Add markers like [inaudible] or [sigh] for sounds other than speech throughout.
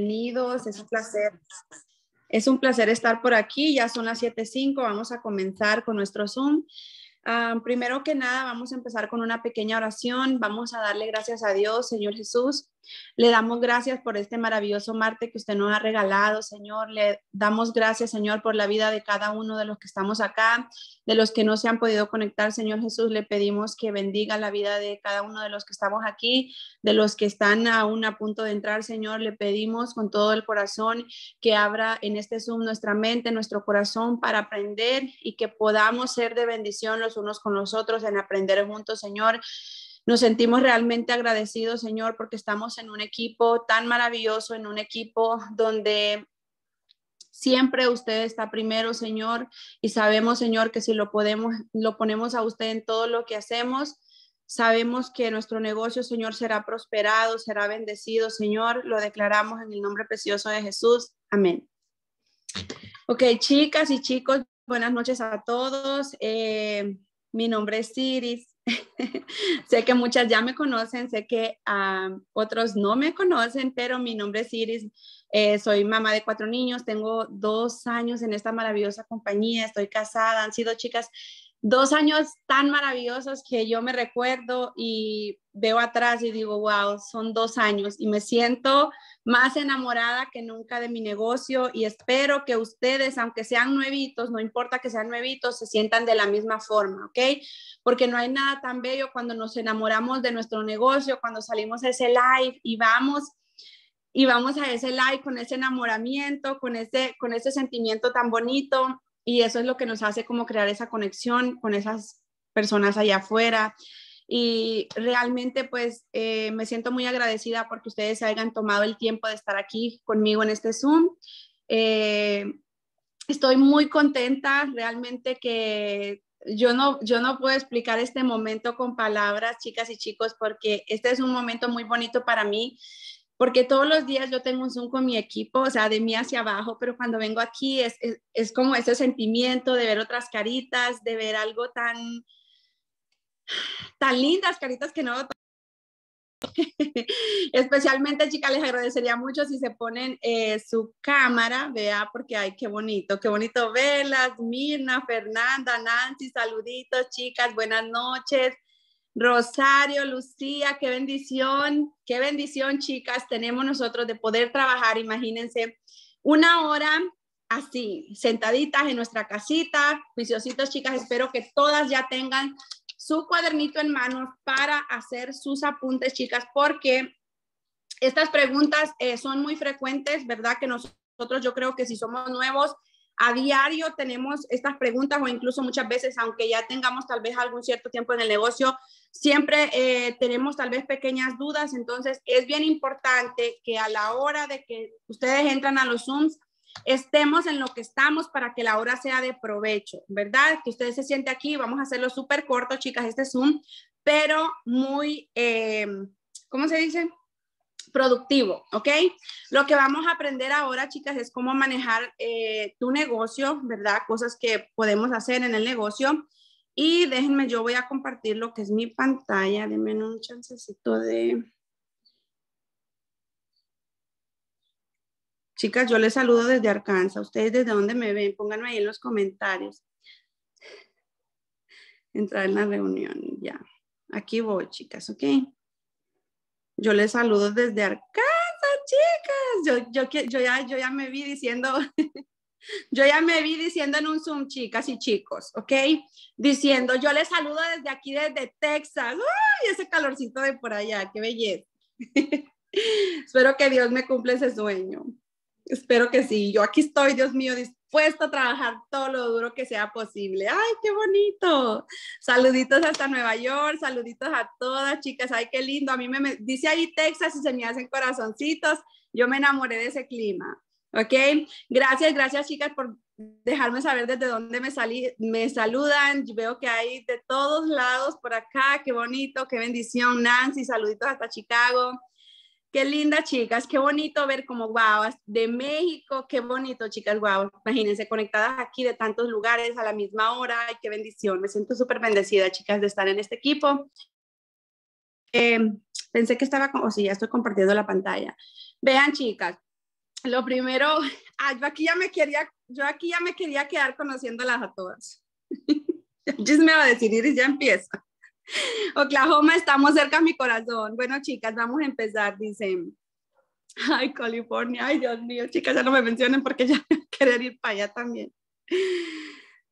Bienvenidos, es un placer. Es un placer estar por aquí, ya son las 7.05, vamos a comenzar con nuestro Zoom. Ah, primero que nada, vamos a empezar con una pequeña oración. Vamos a darle gracias a Dios, Señor Jesús. Le damos gracias por este maravilloso Marte que usted nos ha regalado, Señor. Le damos gracias, Señor, por la vida de cada uno de los que estamos acá, de los que no se han podido conectar, Señor Jesús. Le pedimos que bendiga la vida de cada uno de los que estamos aquí, de los que están aún a punto de entrar, Señor. Le pedimos con todo el corazón que abra en este Zoom nuestra mente, nuestro corazón para aprender y que podamos ser de bendición los unos con los otros en aprender juntos, Señor. Nos sentimos realmente agradecidos, Señor, porque estamos en un equipo tan maravilloso, en un equipo donde siempre usted está primero, Señor, y sabemos, Señor, que si lo podemos, lo ponemos a usted en todo lo que hacemos, sabemos que nuestro negocio, Señor, será prosperado, será bendecido, Señor. Lo declaramos en el nombre precioso de Jesús. Amén. Ok, chicas y chicos, buenas noches a todos. Eh, mi nombre es Iris. [laughs] sé que muchas ya me conocen, sé que ah, otros no me conocen, pero mi nombre es Iris. Eh, soy mamá de cuatro niños, tengo dos años en esta maravillosa compañía, estoy casada, han sido chicas dos años tan maravillosos que yo me recuerdo y veo atrás y digo, wow, son dos años y me siento más enamorada que nunca de mi negocio y espero que ustedes, aunque sean nuevitos, no importa que sean nuevitos, se sientan de la misma forma, ¿ok? Porque no hay nada tan bello cuando nos enamoramos de nuestro negocio, cuando salimos a ese live y vamos y vamos a ese live con ese enamoramiento, con ese, con ese sentimiento tan bonito y eso es lo que nos hace como crear esa conexión con esas personas allá afuera. Y realmente pues eh, me siento muy agradecida porque ustedes hayan tomado el tiempo de estar aquí conmigo en este Zoom. Eh, estoy muy contenta, realmente que yo no, yo no puedo explicar este momento con palabras, chicas y chicos, porque este es un momento muy bonito para mí porque todos los días yo tengo un Zoom con mi equipo, o sea, de mí hacia abajo, pero cuando vengo aquí es, es, como ese sentimiento de ver otras caritas, de ver algo tan, tan lindas, caritas que no... [laughs] Especialmente, chicas, les agradecería mucho si se ponen eh, su cámara, vea, porque ay, qué bonito, qué bonito verlas. Mirna, Fernanda, Nancy, saluditos, chicas, buenas noches. Rosario, Lucía, qué bendición, qué bendición, chicas, tenemos nosotros de poder trabajar, imagínense, una hora así, sentaditas en nuestra casita, juiciositos, chicas, espero que todas ya tengan su cuadernito en manos para hacer sus apuntes, chicas, porque estas preguntas eh, son muy frecuentes, ¿verdad? Que nosotros yo creo que si somos nuevos, a diario tenemos estas preguntas o incluso muchas veces, aunque ya tengamos tal vez algún cierto tiempo en el negocio, siempre eh, tenemos tal vez pequeñas dudas. Entonces, es bien importante que a la hora de que ustedes entran a los Zooms, estemos en lo que estamos para que la hora sea de provecho, ¿verdad? Que ustedes se sienten aquí, vamos a hacerlo súper corto, chicas, este Zoom, pero muy, eh, ¿cómo se dice? Productivo, ¿ok? Lo que vamos a aprender ahora, chicas, es cómo manejar eh, tu negocio, ¿verdad? Cosas que podemos hacer en el negocio. Y déjenme, yo voy a compartir lo que es mi pantalla. Denme un chancecito de... Chicas, yo les saludo desde Arkansas. ¿Ustedes desde dónde me ven? Pónganme ahí en los comentarios. Entrar en la reunión, ya. Aquí voy, chicas, ¿ok? Yo les saludo desde Arkansas, chicas. Yo, yo, yo, ya, yo ya me vi diciendo, [laughs] yo ya me vi diciendo en un Zoom, chicas y chicos, ¿ok? Diciendo, yo les saludo desde aquí, desde Texas. ¡Ay, ese calorcito de por allá! ¡Qué belleza! [laughs] Espero que Dios me cumpla ese sueño. Espero que sí. Yo aquí estoy, Dios mío, dispuesto a trabajar todo lo duro que sea posible. ¡Ay, qué bonito! Saluditos hasta Nueva York, saluditos a todas, chicas. ¡Ay, qué lindo! A mí me, dice ahí Texas y se me hacen corazoncitos. Yo me enamoré de ese clima. ¿Ok? Gracias, gracias, chicas, por dejarme saber desde dónde me, salí, me saludan. Veo que hay de todos lados por acá. ¡Qué bonito! ¡Qué bendición! Nancy, saluditos hasta Chicago. Qué linda, chicas, qué bonito ver como wow, de México, qué bonito, chicas, wow. Imagínense conectadas aquí de tantos lugares a la misma hora, y qué bendición. Me siento súper bendecida, chicas, de estar en este equipo. Em, pensé que estaba, o oh, sí, ya estoy compartiendo la pantalla. Vean, chicas, lo primero, [laughs] yo aquí ya me quería, yo aquí ya me quería quedar conociéndolas a todas. [laughs] me va a decir, Iris, ya empieza. Oklahoma, estamos cerca a mi corazón. Bueno, chicas, vamos a empezar. Dicen, ay, California, ay, Dios mío, chicas, ya no me mencionen porque ya [laughs] querer ir para allá también.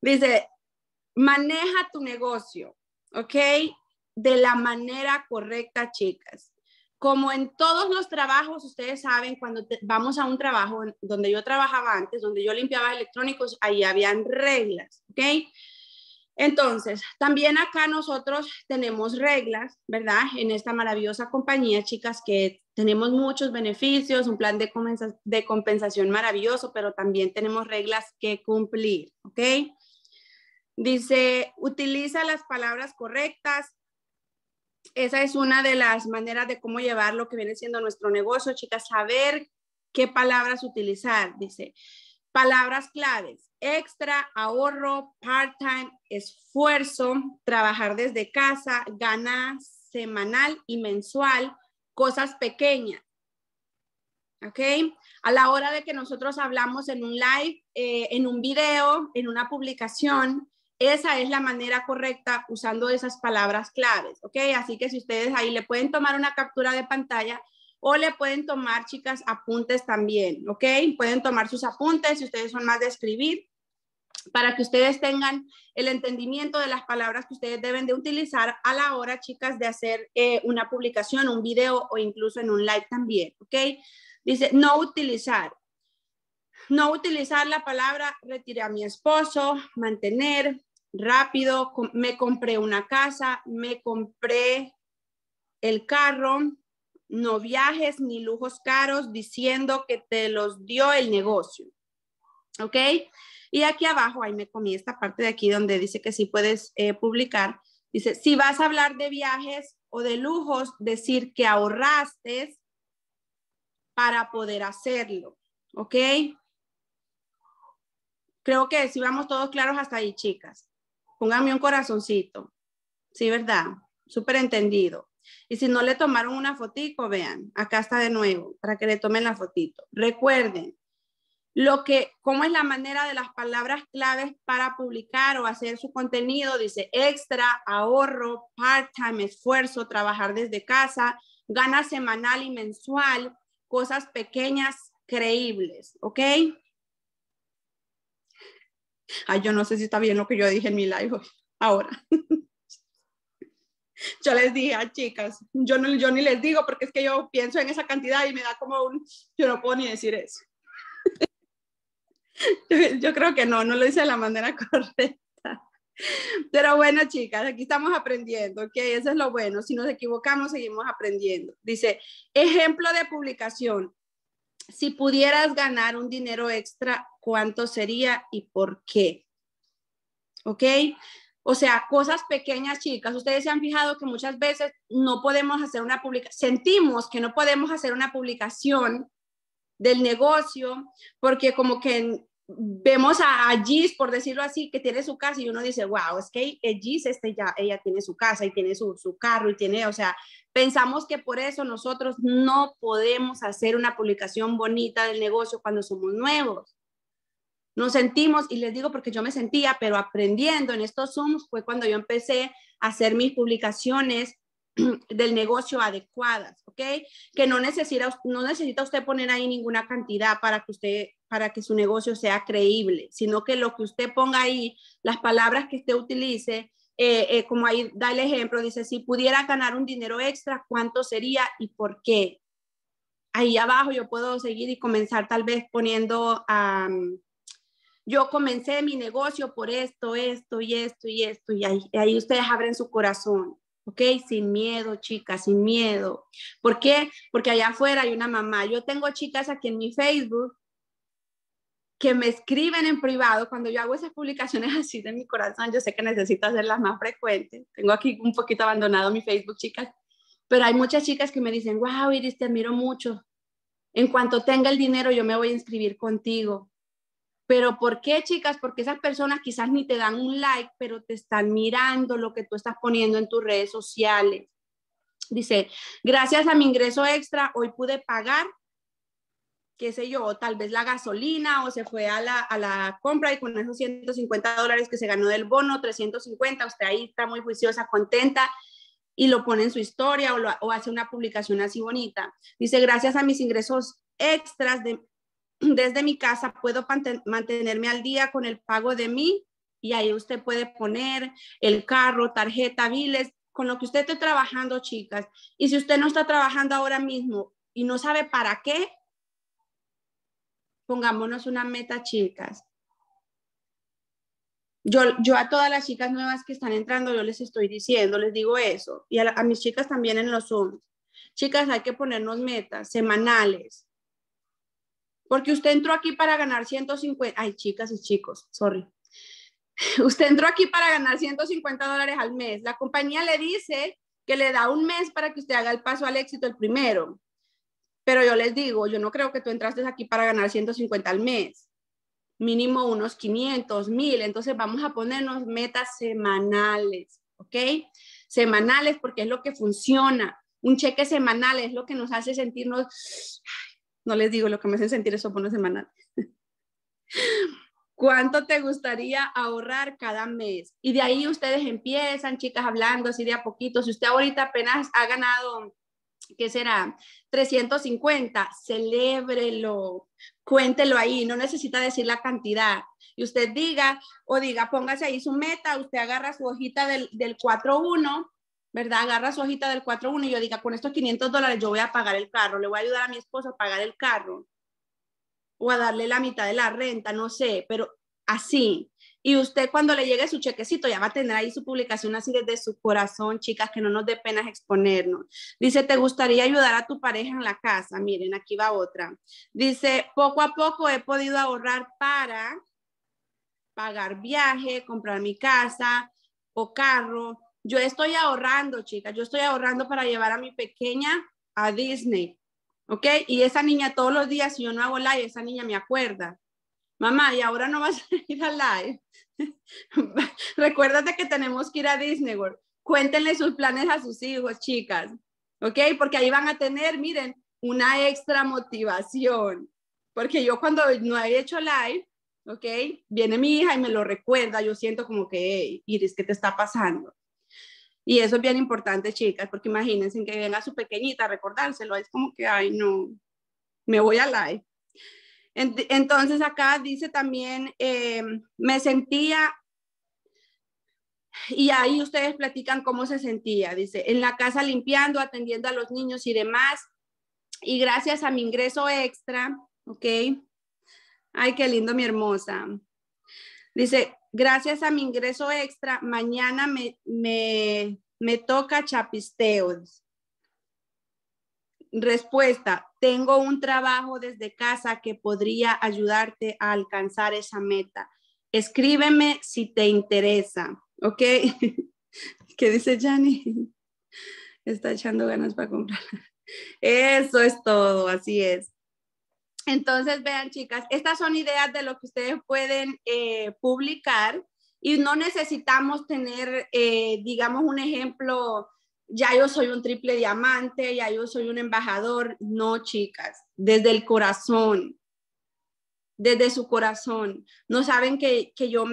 Dice, maneja tu negocio, ¿ok? De la manera correcta, chicas. Como en todos los trabajos, ustedes saben, cuando vamos a un trabajo donde yo trabajaba antes, donde yo limpiaba electrónicos, ahí habían reglas, ¿ok? Entonces, también acá nosotros tenemos reglas, ¿verdad? En esta maravillosa compañía, chicas, que tenemos muchos beneficios, un plan de, compensación maravilloso, pero también tenemos reglas que cumplir, ¿ok? Dice, utiliza las palabras correctas. Esa es una de las maneras de cómo llevar lo que viene siendo nuestro negocio, chicas, saber qué palabras utilizar. Dice, palabras claves, extra, ahorro, part-time, esfuerzo, trabajar desde casa, gana semanal y mensual, cosas pequeñas. ¿Ok? A la hora de que nosotros hablamos en un live, eh, en un video, en una publicación, esa es la manera correcta usando esas palabras claves, ¿ok? Así que si ustedes ahí le pueden tomar una captura de pantalla o le pueden tomar, chicas, apuntes también, ¿ok? Pueden tomar sus apuntes si ustedes son más de escribir para que ustedes tengan el entendimiento de las palabras que ustedes deben de utilizar a la hora, chicas, de hacer eh, una publicación, un video o incluso en un live también, ¿ok? Dice, no utilizar. No utilizar la palabra retiré a mi esposo, mantener, rápido, me compré una casa, me compré el carro, no viajes ni lujos caros diciendo que te los dio el negocio. ¿Ok? Y aquí abajo, ahí me comí esta parte de aquí donde dice que sí puedes eh, publicar. Dice, si vas a hablar de viajes o de lujos, decir que ahorraste para poder hacerlo. ¿Ok? Creo que si vamos todos claros hasta ahí, chicas. Pónganme un corazoncito. Sí, ¿verdad? Súper entendido. Y si no le tomaron una fotito, vean, acá está de nuevo, para que le tomen la fotito. Recuerden, lo que, cómo es la manera de las palabras claves para publicar o hacer su contenido, dice extra, ahorro, part-time, esfuerzo, trabajar desde casa, gana semanal y mensual, cosas pequeñas, creíbles, ¿ok? Ay, yo no sé si está bien lo que yo dije en mi live ahora. [laughs] [laughs] yo les dije a chicas, yo, no, yo ni les digo porque es que yo pienso en esa cantidad y me da como un, yo no puedo ni decir eso. [laughs] yo, creo que no, no lo hice de la manera [laughs] correcta. Pero bueno, chicas, aquí estamos aprendiendo, ¿ok? Eso es lo bueno. Si nos equivocamos, seguimos aprendiendo. Dice, ejemplo de publicación si pudieras ganar un dinero extra, ¿cuánto sería y por qué? ¿Ok? O sea, cosas pequeñas, chicas. Ustedes se han fijado que muchas veces no podemos hacer una publicación, sentimos que no podemos hacer una publicación del negocio porque como que vemos a, Gis, por decirlo así, que tiene su casa y uno dice, wow, es que Gis, este ya, ella tiene su casa y tiene su, su carro y tiene, o sea, Pensamos que por eso nosotros no podemos hacer una publicación bonita del negocio cuando somos nuevos. Nos sentimos, y les digo porque yo me sentía, pero aprendiendo en estos Zooms fue cuando yo empecé a hacer mis publicaciones [clears throat] del negocio adecuadas, ¿ok? Que no necesita, no necesita usted poner ahí ninguna cantidad para que usted, para que su negocio sea creíble, sino que lo que usted ponga ahí, las palabras que usted utilice, eh, eh, como ahí da el ejemplo, dice, si pudiera ganar un dinero extra, ¿cuánto sería y por qué? Ahí abajo yo puedo seguir y comenzar tal vez poniendo, yo comencé mi negocio por esto, esto y esto y esto, y ahí, ustedes abren su corazón. ¿ok? Sin miedo, chicas, sin miedo. ¿Por qué? Porque allá afuera hay una mamá. Yo tengo chicas aquí en mi Facebook que me escriben en privado cuando yo hago esas publicaciones [laughs] así de mi corazón. Yo sé que necesito hacerlas más frecuentes. Tengo aquí un poquito abandonado mi Facebook, chicas, pero hay muchas chicas que me dicen, wow, Iris, te admiro mucho. En cuanto tenga el dinero, yo me voy a inscribir contigo. Pero ¿por qué, chicas? Porque esas personas quizás ni te dan un like, pero te están mirando lo que tú estás poniendo en tus redes sociales. Dice, gracias a mi ingreso extra, hoy pude pagar qué sé yo, tal vez la gasolina o se fue a la, a la compra y con esos 150 dólares que se ganó del bono, 350, usted ahí está muy juiciosa, contenta y lo pone en su historia o, o hace una publicación así bonita. Dice, gracias a mis ingresos extras de, desde mi casa puedo mantenerme al día con el pago de mí y ahí usted puede poner el carro, tarjeta, biles, con lo que usted esté trabajando, chicas. Y si usted no está trabajando ahora mismo y no sabe para qué, pongámonos una meta, chicas. Yo, yo a todas las chicas nuevas que están entrando, yo les estoy diciendo, les digo eso, y a, a mis chicas también en los Zoom. Chicas, hay que ponernos metas semanales. Porque usted entró aquí para ganar 150, ay, chicas y chicos, sorry. [laughs] Usted entró aquí para ganar 150 dólares al mes. La compañía le dice que le da un mes para que usted haga el paso al éxito el primero. Pero yo les digo, yo no creo que tú entraste aquí para ganar 150 al mes, mínimo unos 500, 1000. Entonces vamos a ponernos metas semanales, ¿ok? Semanales porque es lo que funciona. Un cheque semanal es lo que nos hace sentirnos, no les digo lo que me hace sentir eso bono semanal. [laughs] ¿Cuánto te gustaría ahorrar cada mes? Y de ahí ustedes empiezan, chicas, hablando así de a poquito. Si usted ahorita apenas ha ganado ¿qué será? 350, celébrelo, cuéntelo ahí, no necesita decir la cantidad. Y usted diga, o diga, póngase ahí su meta, usted agarra su hojita del, del 4-1, ¿verdad? Agarra su hojita del 4-1 y yo diga, con estos 500 dólares yo voy a pagar el carro, le voy a ayudar a mi esposo a pagar el carro o a darle la mitad de la renta, no sé, pero así. Y usted cuando le llegue su chequecito ya va a tener ahí su publicación así desde su corazón, chicas, que no nos dé pena exponernos. Dice, ¿te gustaría ayudar a tu pareja en la casa? Miren, aquí va otra. Dice, poco a poco he podido ahorrar para pagar viaje, comprar mi casa o carro. Yo estoy ahorrando, chicas, yo estoy ahorrando para llevar a mi pequeña a Disney, ¿ok? Y esa niña todos los días, si yo no hago live, esa niña me acuerda mamá, y ahora no vas a ir a live. [laughs] Recuérdate que tenemos que ir a Disney World. Cuéntenle sus planes a sus hijos, chicas, ¿ok? Porque ahí van a tener, miren, una extra motivación. Porque yo cuando no he hecho live, ¿ok? Viene mi hija y me lo recuerda, yo siento como que, hey, Iris, ¿qué te está pasando? Y eso es bien importante, chicas, porque imagínense que venga su pequeñita a recordárselo, es como que, ay, no, me voy a live. Entonces acá dice también, eh, me sentía, y ahí ustedes platican cómo se sentía, dice, en la casa limpiando, atendiendo a los niños y demás, y gracias a mi ingreso extra, ¿ok? Ay, qué lindo, mi hermosa. Dice, gracias a mi ingreso extra, mañana me, me, me toca chapisteos. Respuesta, tengo un trabajo desde casa que podría ayudarte a alcanzar esa meta. Escríbeme si te interesa, ¿ok? [laughs] ¿Qué dice Jani? [laughs] Está echando ganas para comprar. [laughs] Eso es todo, así es. Entonces, vean, chicas, estas son ideas de lo que ustedes pueden eh, publicar y no necesitamos tener, eh, digamos, un ejemplo ya yo soy un triple diamante, ya yo soy un embajador. No, chicas, desde el corazón, desde su corazón. No saben que, yo,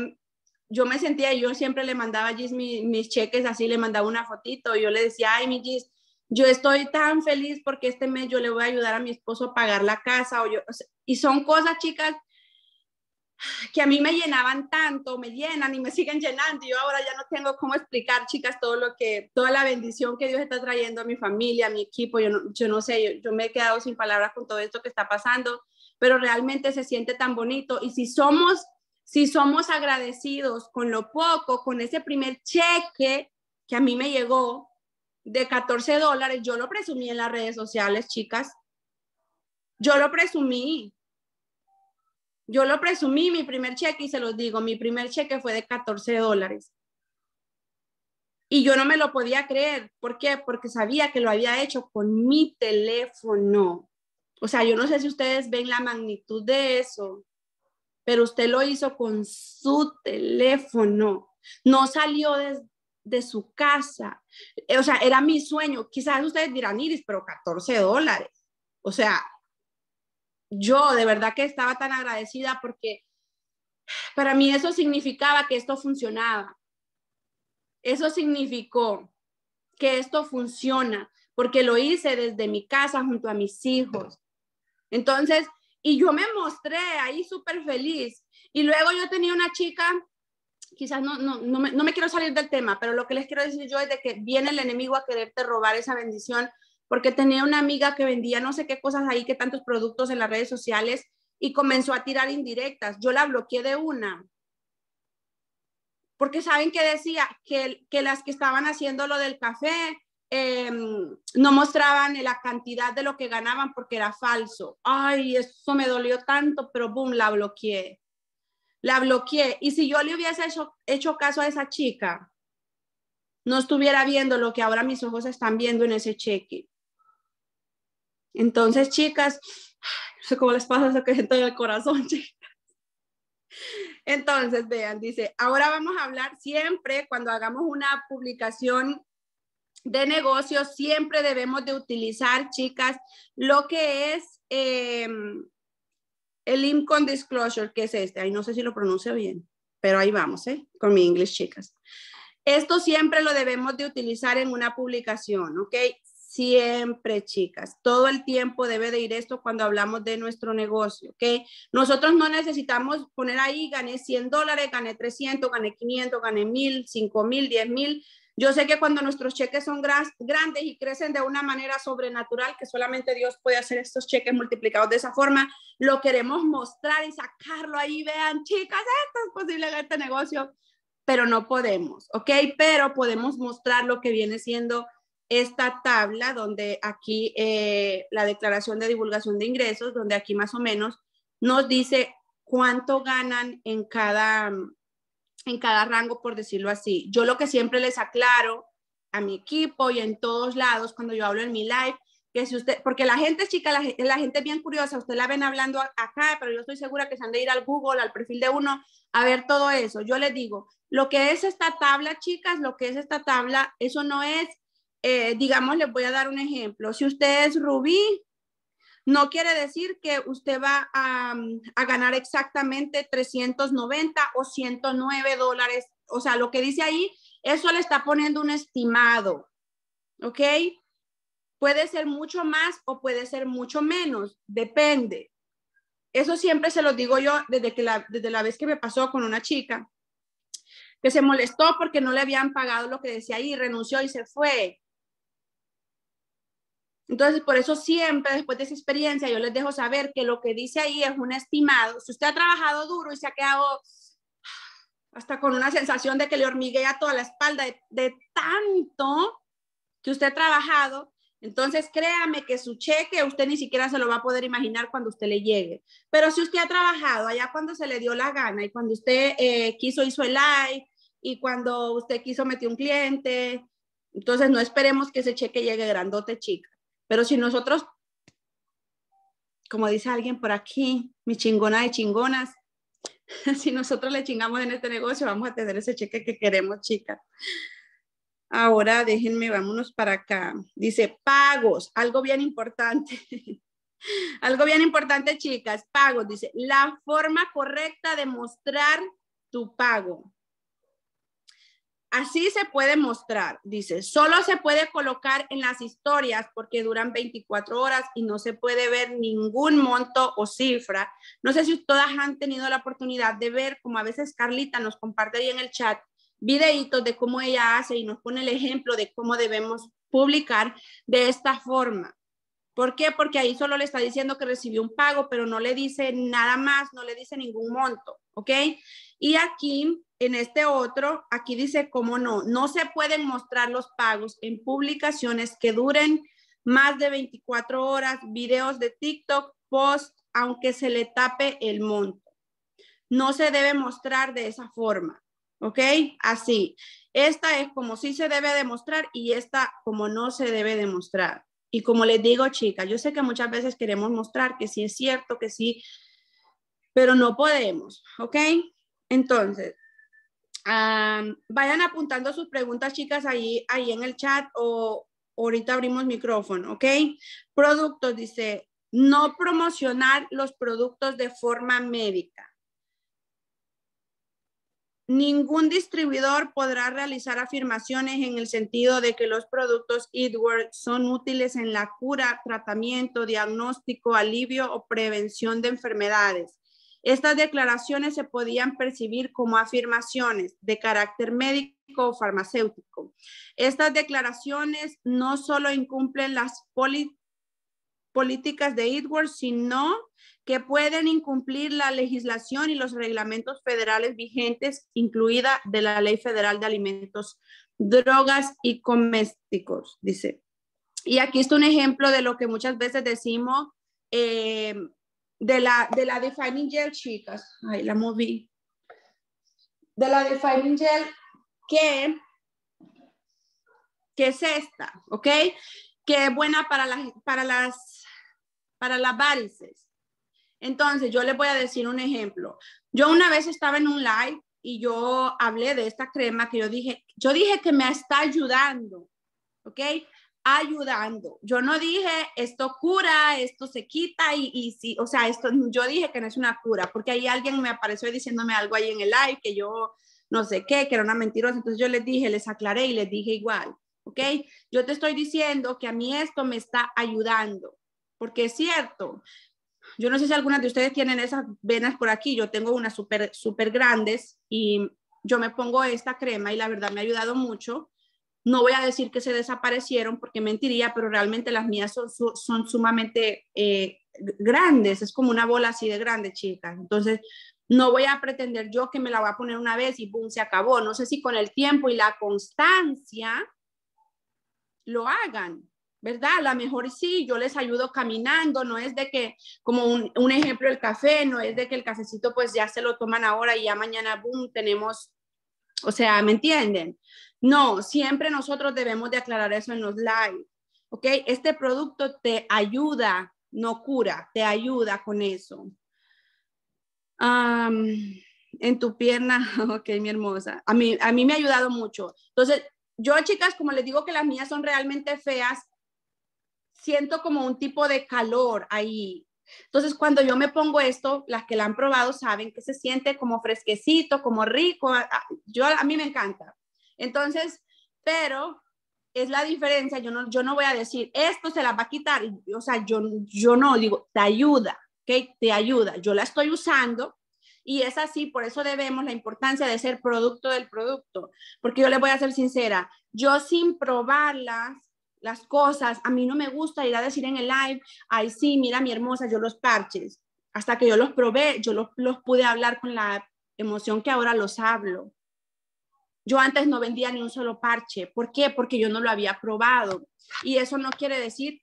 yo me sentía, yo siempre le mandaba a Gis mis, cheques, así le mandaba una fotito, yo le decía, ay, mi Gis, yo estoy tan feliz porque este mes yo le voy a ayudar a mi esposo a pagar la casa. O yo, y son cosas, chicas, que a mí me llenaban tanto, me llenan y me [laughs] siguen llenando. Yo ahora ya no tengo cómo explicar, chicas, todo lo que, toda la bendición que Dios está trayendo a mi familia, a mi equipo. Yo no, yo no sé, yo, yo me he quedado sin palabras con todo esto que está pasando, pero realmente se siente tan bonito. Y si somos, si somos agradecidos con lo poco, con ese primer cheque que a mí me llegó de 14 dólares, yo lo presumí en las redes sociales, chicas. Yo lo presumí, yo lo presumí, mi primer cheque, y se los digo, mi primer cheque fue de 14 dólares. Y yo no me lo podía creer. ¿Por qué? Porque sabía que lo había hecho con mi teléfono. O sea, yo no sé si ustedes ven la magnitud de eso, pero usted lo hizo con su teléfono. No salió de, de su casa. O sea, era mi sueño. Quizás ustedes dirán, Iris, pero 14 dólares. O sea, yo de verdad que estaba tan agradecida porque para mí eso significaba que esto funcionaba. Eso significó que esto funciona porque lo hice desde mi casa junto a mis hijos. Entonces, y yo me mostré ahí súper feliz. Y luego yo tenía una chica, quizás no, no, no, me, no me quiero salir del tema, pero lo que les quiero decir yo es de que viene el enemigo a quererte robar esa bendición porque tenía una amiga que vendía no sé qué cosas ahí, que tantos productos en las redes sociales y comenzó a tirar indirectas. Yo la bloqueé de una. Porque saben que decía que, que las que estaban haciendo lo del café em, no mostraban la cantidad de lo que ganaban porque era falso. Ay, eso me dolió tanto, pero boom, la bloqueé. La bloqueé. Y si yo le hubiese hecho, hecho caso a esa chica, no estuviera viendo lo que ahora mis ojos están viendo en ese cheque. Entonces, chicas, [sighs] no sé cómo les pasa eso que siento en el corazón, [laughs] chicas. Entonces, vean, dice, ahora vamos a hablar siempre cuando hagamos una publicación de negocios, siempre debemos de utilizar, chicas, lo que es em, el income disclosure, que es este. Ahí no sé si lo pronuncio bien, pero ahí vamos, ¿eh? Con mi inglés, chicas. Esto siempre lo debemos de utilizar en una publicación, ¿ok? Siempre, chicas, todo el tiempo debe de ir esto cuando hablamos de nuestro negocio, ¿ok? Nosotros no necesitamos poner ahí, gané 100 dólares, gané 300, gané 500, gané 1000, 5000, 10000. Yo sé que cuando nuestros cheques son grandes y crecen de una manera sobrenatural, que solamente Dios puede hacer estos cheques multiplicados de esa forma, lo queremos mostrar y sacarlo ahí. Vean, chicas, esto es posible en este negocio, pero no podemos, ¿ok? Pero podemos mostrar lo que viene siendo esta tabla donde aquí eh, la declaración de divulgación de ingresos, donde aquí más o menos nos dice cuánto ganan en cada, en cada rango, por decirlo así. Yo lo que siempre les aclaro a mi equipo y en todos lados cuando yo hablo en mi live, que si usted, porque la gente chica, la, la gente es bien curiosa, usted la ven hablando acá, pero yo estoy segura que se han de ir al Google, al perfil de uno, a ver todo eso. Yo les digo, lo que es esta tabla, chicas, lo que es esta tabla, eso no es eh, digamos, les voy a dar un ejemplo. Si usted es rubí, no quiere decir que usted va a, ganar exactamente 390 o 109 dólares. O sea, lo que dice ahí, eso le está poniendo un estimado. ¿Ok? Puede ser mucho más o puede ser mucho menos, depende. Eso siempre se lo digo yo desde, que la, desde la vez que me pasó con una chica que se molestó porque no le habían pagado lo que decía ahí, renunció y se fue. Entonces, por eso siempre después de esa experiencia, yo les dejo saber que lo que dice ahí es un estimado. Si usted ha trabajado duro y se ha quedado hasta con una sensación de que le hormiguea toda la espalda de, tanto que usted ha trabajado, entonces créame que su cheque usted ni siquiera se lo va a poder imaginar cuando usted le llegue. Pero si usted ha trabajado allá cuando se le dio la gana y cuando usted eh, quiso hizo el live y cuando usted quiso metió un cliente, entonces no esperemos que ese cheque llegue grandote, chica. Pero si nosotros, como dice alguien por aquí, mi chingona de chingonas, [laughs] si nosotros le chingamos en este negocio, vamos a tener ese cheque que queremos, chicas. Ahora déjenme, vámonos para acá. Dice pagos, algo bien importante. [laughs] algo bien importante, chicas, pagos. Dice la forma correcta de mostrar tu pago. Así se puede mostrar, dice, solo se puede colocar en las historias porque duran 24 horas y no se puede ver ningún monto o cifra. No sé si todas han tenido la oportunidad de ver, como a veces Carlita nos comparte ahí en el chat, videitos de cómo ella hace y nos pone el ejemplo de cómo debemos publicar de esta forma. ¿Por qué? Porque ahí solo le está diciendo que recibió un pago, pero no le dice nada más, no le dice ningún monto, ¿ok? Y aquí en este otro, aquí dice cómo no, no se pueden mostrar los pagos en publicaciones que duren más de 24 horas, videos de TikTok, post, aunque se le tape el monto. No se debe mostrar de esa forma, ¿ok? Así. Esta es como sí se debe demostrar y esta como no se debe demostrar. Y como les digo, chicas, yo sé que muchas veces queremos mostrar que sí es cierto, que sí, pero no podemos, ¿ok? Entonces, vayan apuntando sus preguntas, chicas, ahí, ahí en el chat o ahorita abrimos micrófono, ¿ok? Productos, dice, no promocionar los productos de forma médica. Ningún distribuidor podrá realizar afirmaciones en el sentido de que los productos Edward son útiles en la cura, tratamiento, diagnóstico, alivio o prevención de enfermedades. Estas declaraciones se podían percibir como afirmaciones de carácter médico o farmacéutico. Estas declaraciones no solo incumplen las políticas de Edwards, sino que pueden incumplir la legislación y los reglamentos federales vigentes, incluida de la Ley Federal de Alimentos, Drogas y Comésticos, dice. Y aquí está un ejemplo de lo que muchas veces decimos eh, de, la, de la Defining Gel, chicas. Ay, la moví. De la Defining Gel, que, que es esta, ¿ok? Que es buena para, las para, las, para las varices entonces, yo les voy a decir un ejemplo. Yo una vez estaba en un live y yo hablé de esta crema que yo dije, yo dije que me está ayudando, ¿ok? Ayudando. Yo no dije esto cura, esto se quita y, y sí, o sea, esto, yo dije que no es una cura, porque ahí alguien me apareció diciéndome algo ahí en el live que yo no sé qué, que era una mentirosa. Entonces yo les dije, les aclaré y les dije igual, ¿ok? Yo te estoy diciendo que a mí esto me está ayudando, porque es cierto, yo no sé si algunas de ustedes tienen esas venas por aquí, yo tengo unas súper, súper grandes y yo me pongo esta crema y la verdad me ha ayudado mucho. No voy a decir que se desaparecieron porque mentiría, pero realmente las mías son, son sumamente eh, grandes, es como una bola así de grande, chicas. Entonces, no voy a pretender yo que me la voy a poner una vez y boom, se acabó. No sé si con el tiempo y la constancia lo hagan, ¿verdad? A lo mejor sí, yo les ayudo caminando, no es de que, como un, ejemplo, el café, no es de que el cafecito pues ya se lo toman ahora y ya mañana, boom, tenemos, o sea, ¿me entienden? No, siempre nosotros debemos de aclarar eso en los live, ¿ok? Este producto te ayuda, no cura, te ayuda con eso. en tu pierna, [laughs] ok, mi hermosa. A mí, a mí me ha ayudado mucho. Entonces, yo, chicas, como les digo que las mías son realmente feas, siento como un tipo de calor ahí. Entonces, cuando yo me pongo esto, las que la han probado saben que se siente como fresquecito, como rico. Yo, a mí me encanta. Entonces, pero es la diferencia. Yo no, yo no voy a decir, esto se la va a quitar. O sea, yo, yo no digo, te ayuda, ¿ok? Te ayuda. Yo la estoy usando y es así, por eso debemos la importancia de ser producto del producto. Porque yo le voy a ser sincera, yo sin probarlas, las cosas. A mí no me gusta ir a decir en el live, ay, sí, mira mi hermosa, yo los parches. Hasta que yo los probé, yo los, los pude hablar con la emoción que ahora los hablo. Yo antes no vendía ni un solo parche. ¿Por qué? Porque yo no lo había probado. Y eso no quiere decir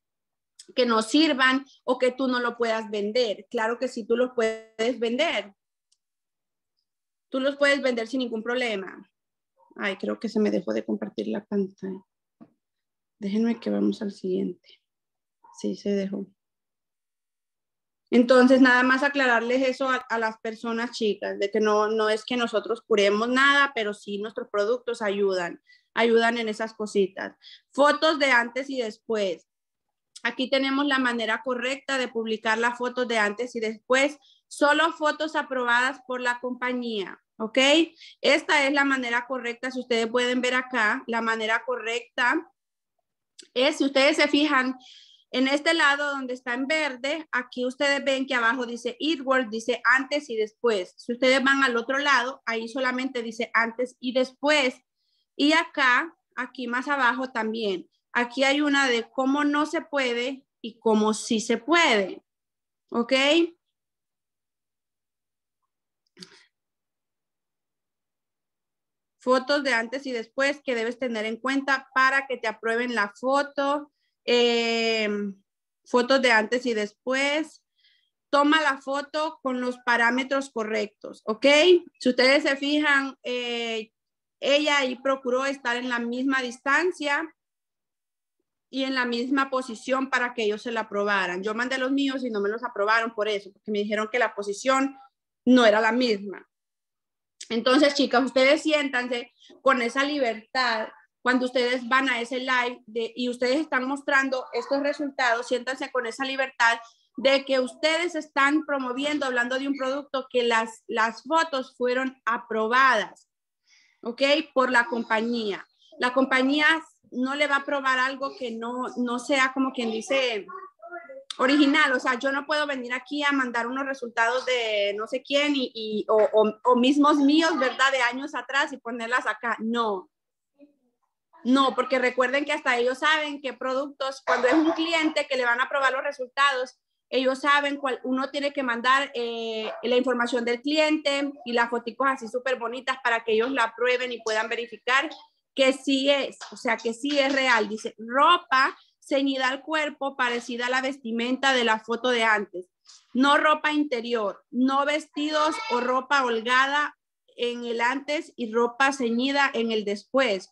que no sirvan o que tú no lo puedas vender. Claro que sí, tú los puedes vender. Tú los puedes vender sin ningún problema. Ay, creo que se me dejó de compartir la pantalla. Déjenme que vamos al siguiente. Sí, se dejó. Entonces, nada más aclararles eso a, las personas chicas, de que no, no es que nosotros curemos nada, pero sí nuestros productos ayudan, ayudan en esas cositas. Fotos de antes y después. Aquí tenemos la manera correcta de publicar las fotos de antes y después, solo fotos aprobadas por la compañía. ¿Ok? Esta es la manera correcta, si ustedes pueden ver acá, la manera correcta es, si ustedes se fijan, en este lado donde está en verde, aquí ustedes ven que abajo dice Edward, dice antes y después. Si ustedes van al otro lado, ahí solamente dice antes y después. Y acá, aquí más abajo también. Aquí hay una de cómo no se puede y cómo sí se puede. ¿Ok? fotos de antes y después que debes tener en cuenta para que te aprueben la foto, eh, fotos de antes y después. Toma la foto con los parámetros correctos, ¿ok? Si ustedes se fijan, eh, ella ahí procuró estar en la misma distancia y en la misma posición para que ellos se la aprobaran. Yo mandé los míos y no me los aprobaron por eso, porque me dijeron que la posición no era la misma. Entonces, chicas, ustedes siéntanse con esa libertad cuando ustedes van a ese live y ustedes están mostrando estos resultados, siéntanse con esa libertad de que ustedes están promoviendo, hablando de un producto, que las, las fotos fueron aprobadas, ¿ok? Por la compañía. La compañía no le va a aprobar algo que no, no sea como quien dice original, o sea, yo no puedo venir aquí a mandar unos resultados de no sé quién y, o, o, mismos míos, ¿verdad? De años atrás y ponerlas acá. No, no, porque recuerden que hasta ellos saben qué productos, cuando es un cliente que le van a probar los resultados, ellos saben cuál uno tiene que mandar eh, la información del cliente y las fotos así súper bonitas para que ellos la prueben y puedan verificar que sí es, o sea, que sí es real. Dice, ropa ceñida al cuerpo parecida a la vestimenta de la foto de antes. No ropa interior, no vestidos o ropa holgada en el antes y ropa ceñida en el después.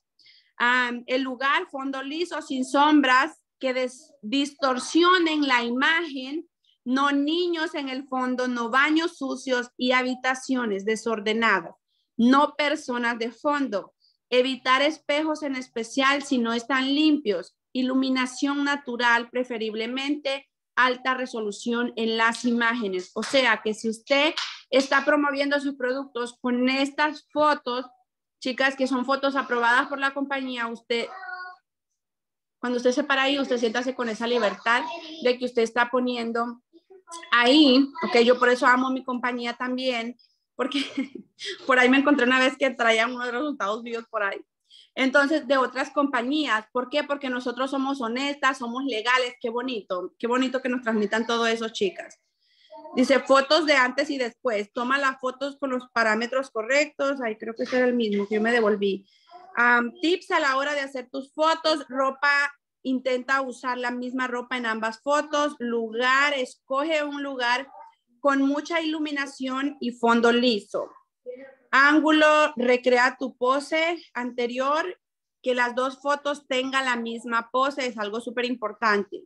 El lugar, fondo liso, sin sombras que distorsionen la imagen, no niños en el fondo, no baños sucios y habitaciones desordenadas, no personas de fondo. Evitar espejos en especial si no están limpios, iluminación natural, preferiblemente alta resolución en las imágenes. O sea que si usted está promoviendo sus productos con estas fotos, chicas, que son fotos aprobadas por la compañía, usted, cuando usted se para ahí, usted siéntase con esa libertad de que usted está poniendo ahí, ok, yo por eso amo mi compañía también, porque [laughs] por ahí me encontré una vez que traía unos resultados videos por ahí. Entonces, de otras compañías, ¿por qué? Porque nosotros somos honestas, somos legales, qué bonito, qué bonito que nos transmitan todo eso, chicas. Dice fotos de antes y después, toma las fotos con los parámetros correctos, ahí creo que ese era el mismo que yo me devolví. tips a la hora de hacer tus fotos, ropa, intenta usar la misma ropa en ambas fotos, lugar, escoge un lugar con mucha iluminación y fondo liso. Ángulo, recrea tu pose anterior, que las dos fotos tengan la misma pose, es algo súper importante.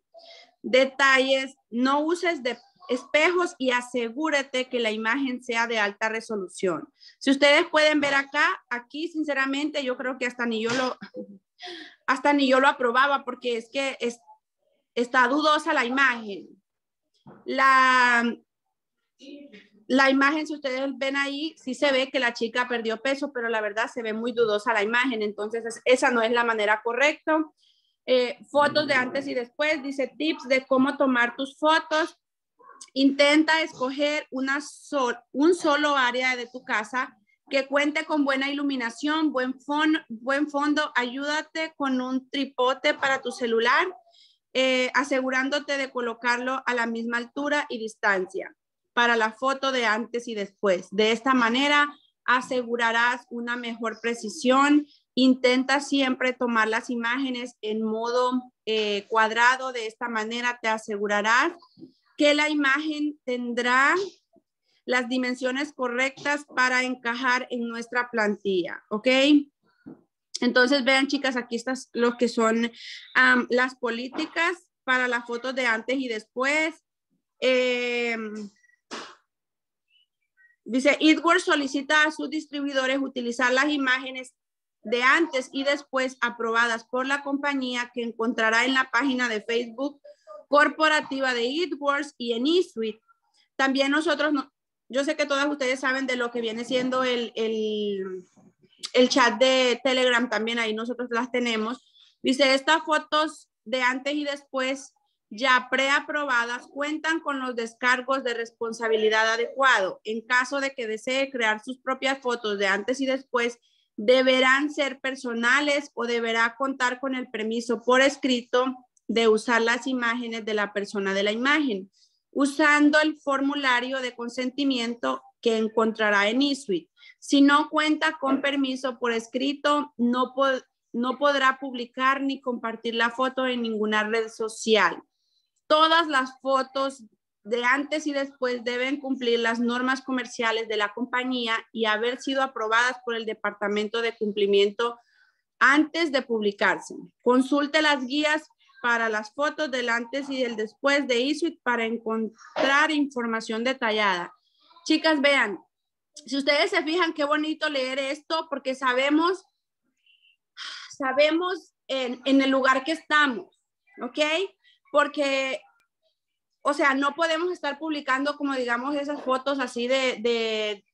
Detalles, no uses de espejos y asegúrate que la imagen sea de alta resolución. Si ustedes pueden ver acá, aquí sinceramente yo creo que hasta ni yo lo, hasta ni yo lo aprobaba porque es que es, está dudosa la imagen. La, la imagen, si ustedes ven ahí, sí se ve que la chica perdió peso, pero la verdad se ve muy dudosa la imagen, entonces esa no es la manera correcta. Eh, fotos de antes y después, dice tips de cómo tomar tus fotos. Intenta escoger una un solo área de tu casa que cuente con buena iluminación, buen, buen fondo. Ayúdate con un tripote para tu celular, eh, asegurándote de colocarlo a la misma altura y distancia para la foto de antes y después. De esta manera asegurarás una mejor precisión. Intenta siempre tomar las imágenes en modo eh, cuadrado. De esta manera te asegurarás que la imagen tendrá las dimensiones correctas para encajar en nuestra plantilla, ¿ok? Entonces, vean, chicas, aquí están lo que son las políticas para las fotos de antes y después. Eh, Dice, Edward solicita a sus distribuidores utilizar las imágenes de antes y después aprobadas por la compañía que encontrará en la página de Facebook corporativa de Edwards y en eSuite. También nosotros, no, yo sé que todas ustedes saben de lo que viene siendo el, el, el chat de Telegram, también ahí nosotros las tenemos. Dice, estas fotos de antes y después ya preaprobadas cuentan con los descargos de responsabilidad adecuado. En caso de que desee crear sus propias fotos de antes y después, deberán ser personales o deberá contar con el permiso por escrito de usar las imágenes de la persona de la imagen, usando el formulario de consentimiento que encontrará en eSuite. Si no cuenta con permiso por escrito, no, no podrá publicar ni compartir la foto en ninguna red social. Todas las fotos de antes y después deben cumplir las normas comerciales de la compañía y haber sido aprobadas por el Departamento de Cumplimiento antes de publicarse. Consulte las guías para las fotos del antes y del después de eSuite para encontrar información detallada. Chicas, vean, si ustedes se fijan, qué bonito leer esto porque sabemos, sabemos en, en el lugar que estamos, ¿ok? porque o sea, no podemos estar publicando como digamos esas fotos así de, de,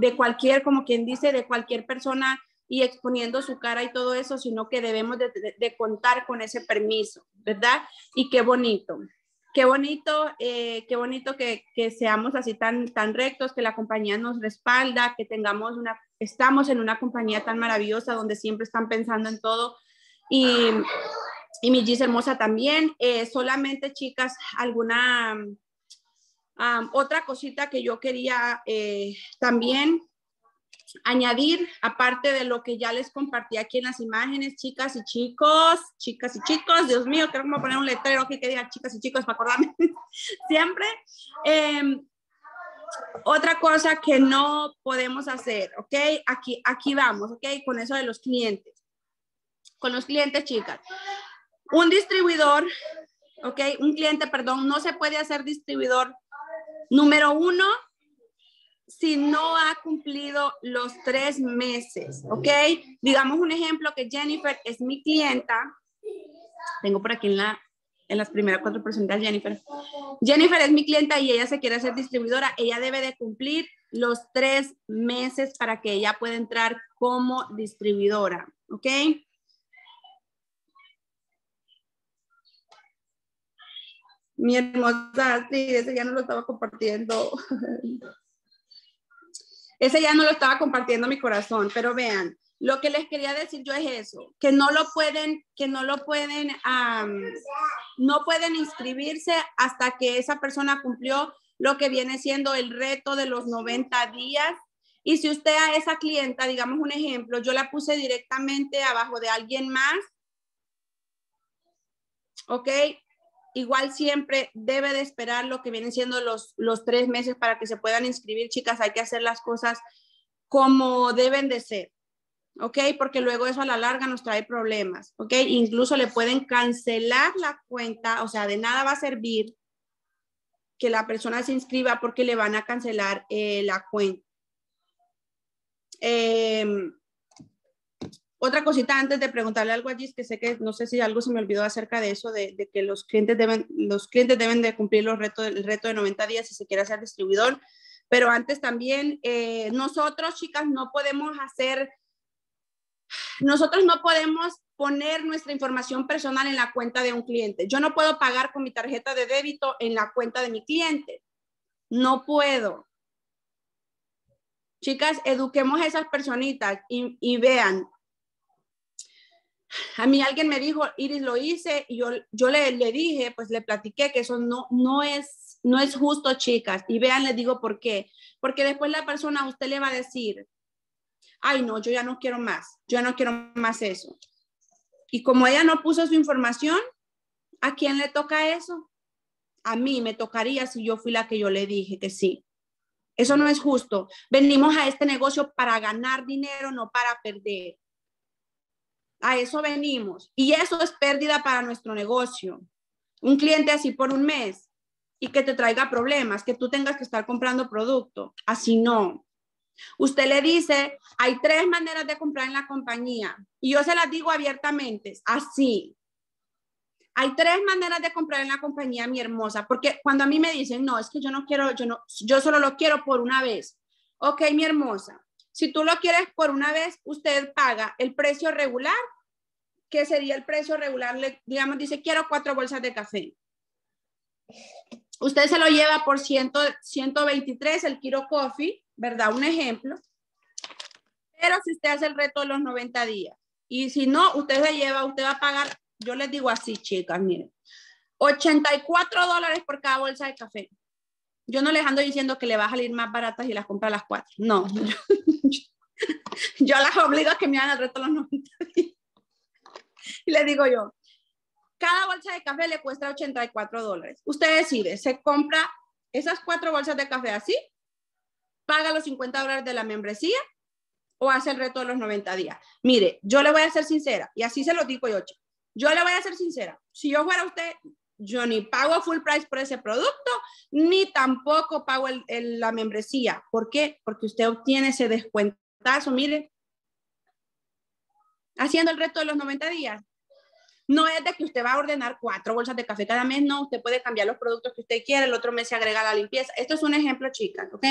de cualquier, como quien dice, de cualquier persona y exponiendo su cara y todo eso, sino que debemos de, contar con ese permiso, ¿verdad? Y qué bonito, qué bonito, eh, qué bonito que, que, seamos así tan, tan rectos, que la compañía nos respalda, que tengamos una, estamos en una compañía tan maravillosa donde siempre están pensando en todo. Y, y mi Gis hermosa también, eh, solamente chicas, alguna... otra cosita que yo quería eh, también añadir, aparte de lo que ya les compartí aquí en las imágenes, chicas y chicos, chicas y chicos, Dios mío, quiero como poner un letrero aquí que diga chicas y chicos para acordarme [laughs] siempre. Em, otra cosa que no podemos hacer, ¿ok? Aquí, aquí vamos, ¿ok? Con eso de los clientes. Con los clientes, chicas. Un distribuidor, ¿ok? Un cliente, perdón, no se puede hacer distribuidor. Número uno, si no ha cumplido los tres meses, ¿ok? Digamos un ejemplo que Jennifer es mi clienta. Tengo por aquí en, la, en las primeras cuatro personas Jennifer. Jennifer es mi clienta y ella se quiere hacer distribuidora. Ella debe de cumplir los tres meses para que ella pueda entrar como distribuidora, ¿ok? Mi hermosa, sí, ese ya no lo estaba compartiendo. [laughs] Ese ya no lo estaba compartiendo mi corazón, pero vean, lo que les quería decir yo es eso, que no lo pueden, que no lo pueden, no pueden inscribirse hasta que esa persona cumplió lo que viene siendo el reto de los 90 días. Y si usted a esa clienta, digamos un ejemplo, yo la puse directamente abajo de alguien más, ¿ok? Igual siempre debe de esperar lo que vienen siendo los, los tres meses para que se puedan inscribir, chicas. Hay que hacer las cosas como deben de ser, ¿ok? Porque luego eso a la larga nos trae problemas, ¿ok? Incluso le pueden cancelar la cuenta, o sea, de nada va a servir que la persona se inscriba porque le van a cancelar eh, la cuenta. Eh, otra cosita antes de preguntarle algo allí, es que sé que no sé si algo se me olvidó acerca de eso, de, que los clientes, deben, los clientes deben de cumplir los retos, el reto de 90 días si se quiere hacer distribuidor. Pero antes también, eh, nosotros, chicas, no podemos hacer, nosotros no podemos poner nuestra información personal en la cuenta de un cliente. Yo no puedo pagar con mi tarjeta de débito en la cuenta de mi cliente. No puedo. Chicas, eduquemos a esas personitas y, y vean, a mí alguien me dijo, Iris, lo hice, y yo, yo le, le dije, pues le platiqué que eso no, no, es, no es justo, chicas. Y vean, les digo por qué. Porque después la persona a usted le va a decir, ay, no, yo ya no quiero más, yo ya no quiero más eso. Y como ella no puso su información, ¿a quién le toca eso? A mí me tocaría si yo fui la que yo le dije que sí. Eso no es justo. Venimos a este negocio para ganar dinero, no para perder. A eso venimos. Y eso es pérdida para nuestro negocio. Un cliente así por un mes y que te traiga problemas, que tú tengas que estar comprando producto. Así no. Usted le dice, hay tres maneras de comprar en la compañía. Y yo se las digo abiertamente, así. Hay tres maneras de comprar en la compañía, mi hermosa, porque cuando a mí me dicen, no, es que yo no quiero, yo no, yo solo lo quiero por una vez. Ok, mi hermosa, si tú lo quieres por una vez, usted paga el precio regular, que sería el precio regular, digamos, dice, quiero cuatro bolsas de café. Usted se lo lleva por 100, 123 el Kiro Coffee, ¿verdad? Un ejemplo. Pero si usted hace el reto de los 90 días, y si no, usted se lleva, usted va a pagar, yo les digo así, chicas, miren, 84 dólares por cada bolsa de café. Yo no les ando diciendo que le va a salir más baratas y las compra a las cuatro. No, [laughs] yo, las obligo a que me hagan el reto los 90 días. Y le digo yo, cada bolsa de café le cuesta 84 dólares. Usted decide, se compra esas cuatro bolsas de café así, paga los 50 dólares de la membresía o hace el reto de los 90 días. Mire, yo le voy a ser sincera y así se lo digo yo. Yo le voy a ser sincera. Si yo fuera usted, yo ni pago full price por ese producto, ni tampoco pago la membresía. ¿Por qué? Porque usted obtiene ese descuentazo, mire, haciendo el reto de los 90 días. No es de que usted va a ordenar cuatro bolsas de café cada mes, no, usted puede cambiar los productos que usted quiere, el otro mes se agrega la limpieza. Esto es un ejemplo, chicas, ¿ok?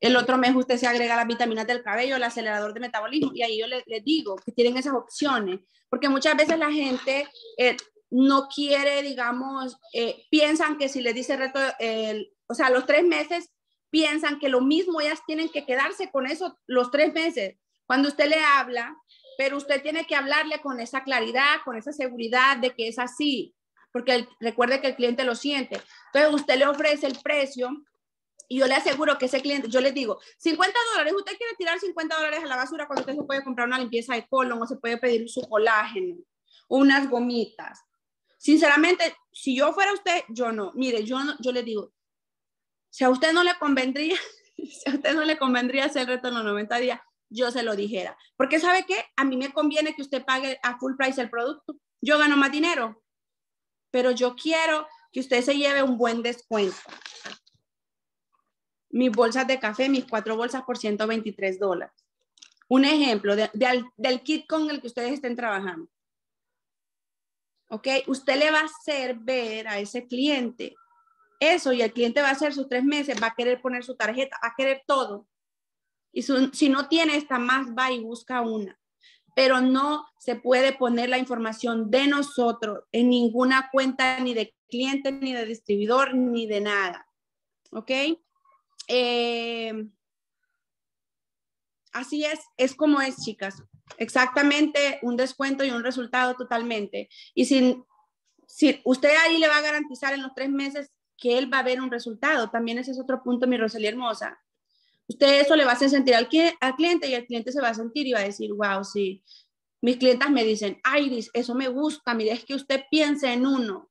El otro mes usted se agrega las vitaminas del cabello, el acelerador de metabolismo, y ahí yo les le digo que tienen esas opciones, porque muchas veces la gente eh, no quiere, digamos, eh, piensan que si les dice reto, el, o sea, los tres meses, piensan que lo mismo ellas tienen que quedarse con eso los tres meses. Cuando usted le habla, pero usted tiene que hablarle con esa claridad, con esa seguridad de que es así, porque recuerde que el cliente lo siente. Entonces usted le ofrece el precio y yo le aseguro que ese cliente, yo le digo, 50 dólares, usted quiere tirar 50 dólares a la basura cuando usted se puede comprar una limpieza de colon o se puede pedir su colágeno, unas gomitas. Sinceramente, si yo fuera usted, yo no. Mire, yo, no, yo le digo, si a usted no le convendría, [laughs] si a usted no le convendría hacer el reto en los 90 días, yo se lo dijera. Porque sabe qué, a mí me conviene que usted pague a full price el producto. Yo gano más dinero, pero yo quiero que usted se lleve un buen descuento mis bolsas de café, mis cuatro bolsas por 123 dólares. Un ejemplo del kit con el que ustedes estén trabajando. ¿Ok? Usted le va a hacer ver a ese cliente eso y el cliente va a hacer sus tres meses, va a querer poner su tarjeta, va a querer todo. Y si no tiene esta más, va y busca una. Pero no se puede poner la información de nosotros en ninguna cuenta ni de cliente, ni de distribuidor, ni de nada. ¿Ok? Eh, así es, es como es, chicas. Exactamente un descuento y un resultado totalmente. Y si, si usted ahí le va a garantizar en los tres meses que él va a ver un resultado, también ese es otro punto, mi Rosalía hermosa. Usted eso le va a hacer sentir al, al cliente y el cliente se va a sentir y va a decir, wow, sí. Mis clientas me dicen, Iris, eso me gusta, mire, es que usted piense en uno.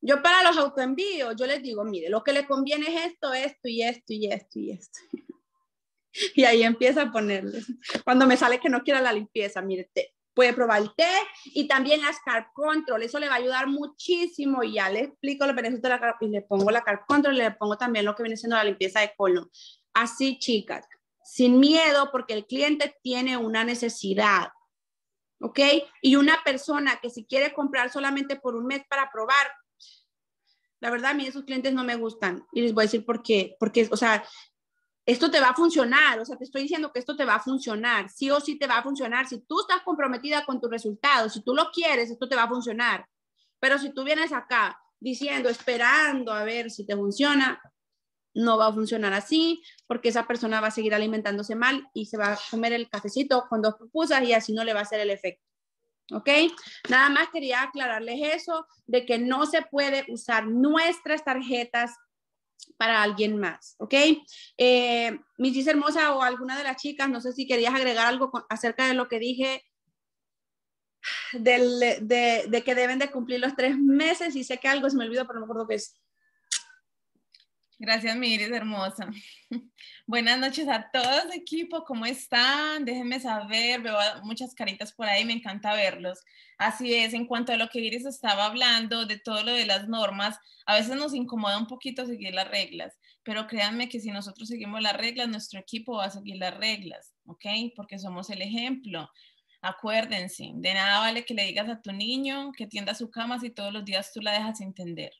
Yo para los autoenvíos, yo les digo, mire, lo que le conviene es esto, esto y esto y esto y esto. [laughs] Y ahí empieza a ponerles. Cuando me sale que no quiera la limpieza, mire, puede probar el té y también la Carb Control. Eso le va a ayudar muchísimo y ya le explico los beneficios de la Carb y le pongo la Carb Control le pongo también lo que viene siendo la limpieza de colon. Así, chicas, sin miedo porque el cliente tiene una necesidad. ¿Ok? Y una persona que si quiere comprar solamente por un mes para probar, la verdad, a mí esos clientes no me gustan. Y les voy a decir por qué. Porque, o sea, esto te va a funcionar. O sea, te estoy diciendo que esto te va a funcionar. Sí o sí te va a funcionar. Si tú estás comprometida con tus resultados, si tú lo quieres, esto te va a funcionar. Pero si tú vienes acá diciendo, esperando a ver si te funciona, no va a funcionar así, porque esa persona va a seguir alimentándose mal y se va a comer el cafecito con dos pupusas y así no le va a hacer el efecto. ¿Ok? Nada más quería aclararles eso, de que no se puede usar nuestras tarjetas para alguien más, ¿ok? Eh, Hermosa o alguna de las chicas, no sé si querías agregar algo acerca de lo que dije de, de, que deben de cumplir los tres meses y sé que algo se me olvidó, pero no me acuerdo qué es. Gracias, Miris, hermosa. [laughs] Buenas noches a todos, equipo. ¿Cómo están? Déjenme saber. Veo muchas caritas por ahí. Me encanta verlos. Así es, en cuanto a lo que Iris estaba hablando, de todo lo de las normas, a veces nos incomoda un poquito seguir las reglas, pero créanme que si nosotros seguimos las reglas, nuestro equipo va a seguir las reglas, ¿ok? Porque somos el ejemplo. Acuérdense, de nada vale que le digas a tu niño que tienda su cama si todos los días tú la dejas entender.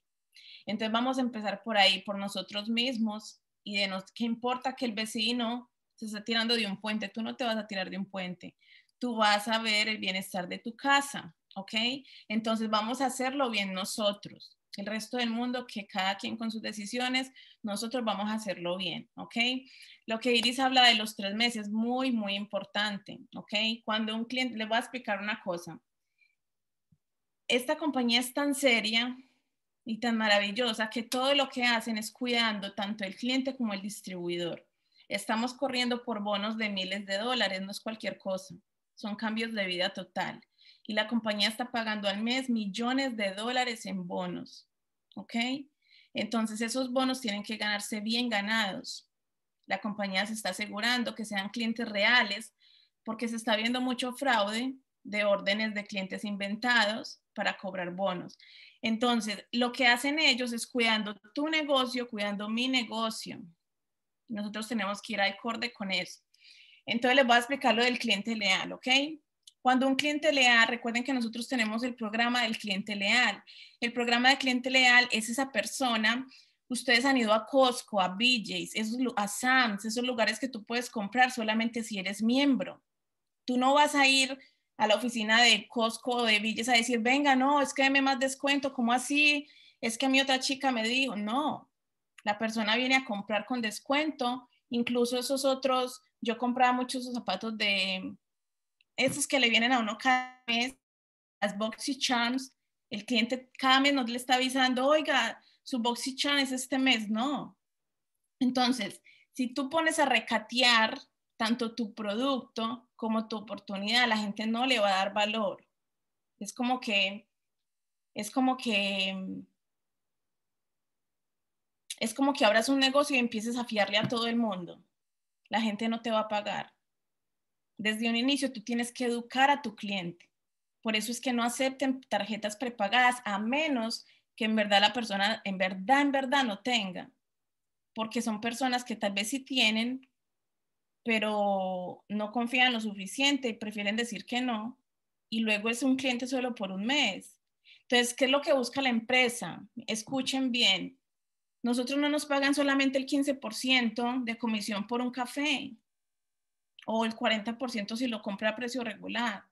Entonces vamos a empezar por ahí, por nosotros mismos y de nos, ¿qué importa que el vecino se esté tirando de un puente? Tú no te vas a tirar de un puente, tú vas a ver el bienestar de tu casa, ¿ok? Entonces vamos a hacerlo bien nosotros. El resto del mundo, que cada quien con sus decisiones, nosotros vamos a hacerlo bien, ¿ok? Lo que Iris habla de los tres meses, muy, muy importante, ¿ok? Cuando un cliente, le voy a explicar una cosa. Esta compañía es tan seria y tan maravillosa que todo lo que hacen es cuidando tanto el cliente como el distribuidor. Estamos corriendo por bonos de miles de dólares, no es cualquier cosa, son cambios de vida total. Y la compañía está pagando al mes millones de dólares en bonos, ¿ok? Entonces esos bonos tienen que ganarse bien ganados. La compañía se está asegurando que sean clientes reales porque se está viendo mucho fraude de órdenes de clientes inventados para cobrar bonos. Entonces, lo que hacen ellos es cuidando tu negocio, cuidando mi negocio. Nosotros tenemos que ir acorde con eso. Entonces, les voy a explicar lo del cliente leal, ¿ok? Cuando un cliente leal, recuerden que nosotros tenemos el programa del cliente leal. El programa de cliente leal es esa persona, ustedes han ido a Costco, a BJ's, a Sam's, esos lugares que tú puedes comprar solamente si eres miembro. Tú no vas a ir a la oficina de Costco o de BJ's a decir, venga, no, es que deme más descuento, ¿cómo así? Es que mi otra chica me dijo, no, la persona viene a comprar con descuento, incluso esos otros, yo compraba muchos zapatos de esos que le vienen a uno cada mes, las Boxy Charms, el cliente cada mes nos le está avisando, oiga, su Boxy Charm es este mes, no. Entonces, si tú pones a recatear tanto tu producto como tu oportunidad, la gente no le va a dar valor. Es como que, es como que, es como que abras un negocio y empieces a fiarle a todo el mundo. La gente no te va a pagar desde un inicio tú tienes que educar a tu cliente. Por eso es que no acepten tarjetas prepagadas a menos que en verdad la persona, en verdad, en verdad no tenga. Porque son personas que tal vez sí tienen, pero no confían lo suficiente y prefieren decir que no. Y luego es un cliente solo por un mes. Entonces, ¿qué es lo que busca la empresa? Escuchen bien. Nosotros no nos pagan solamente el 15% de comisión por un café o el 40% si lo compra a precio regular.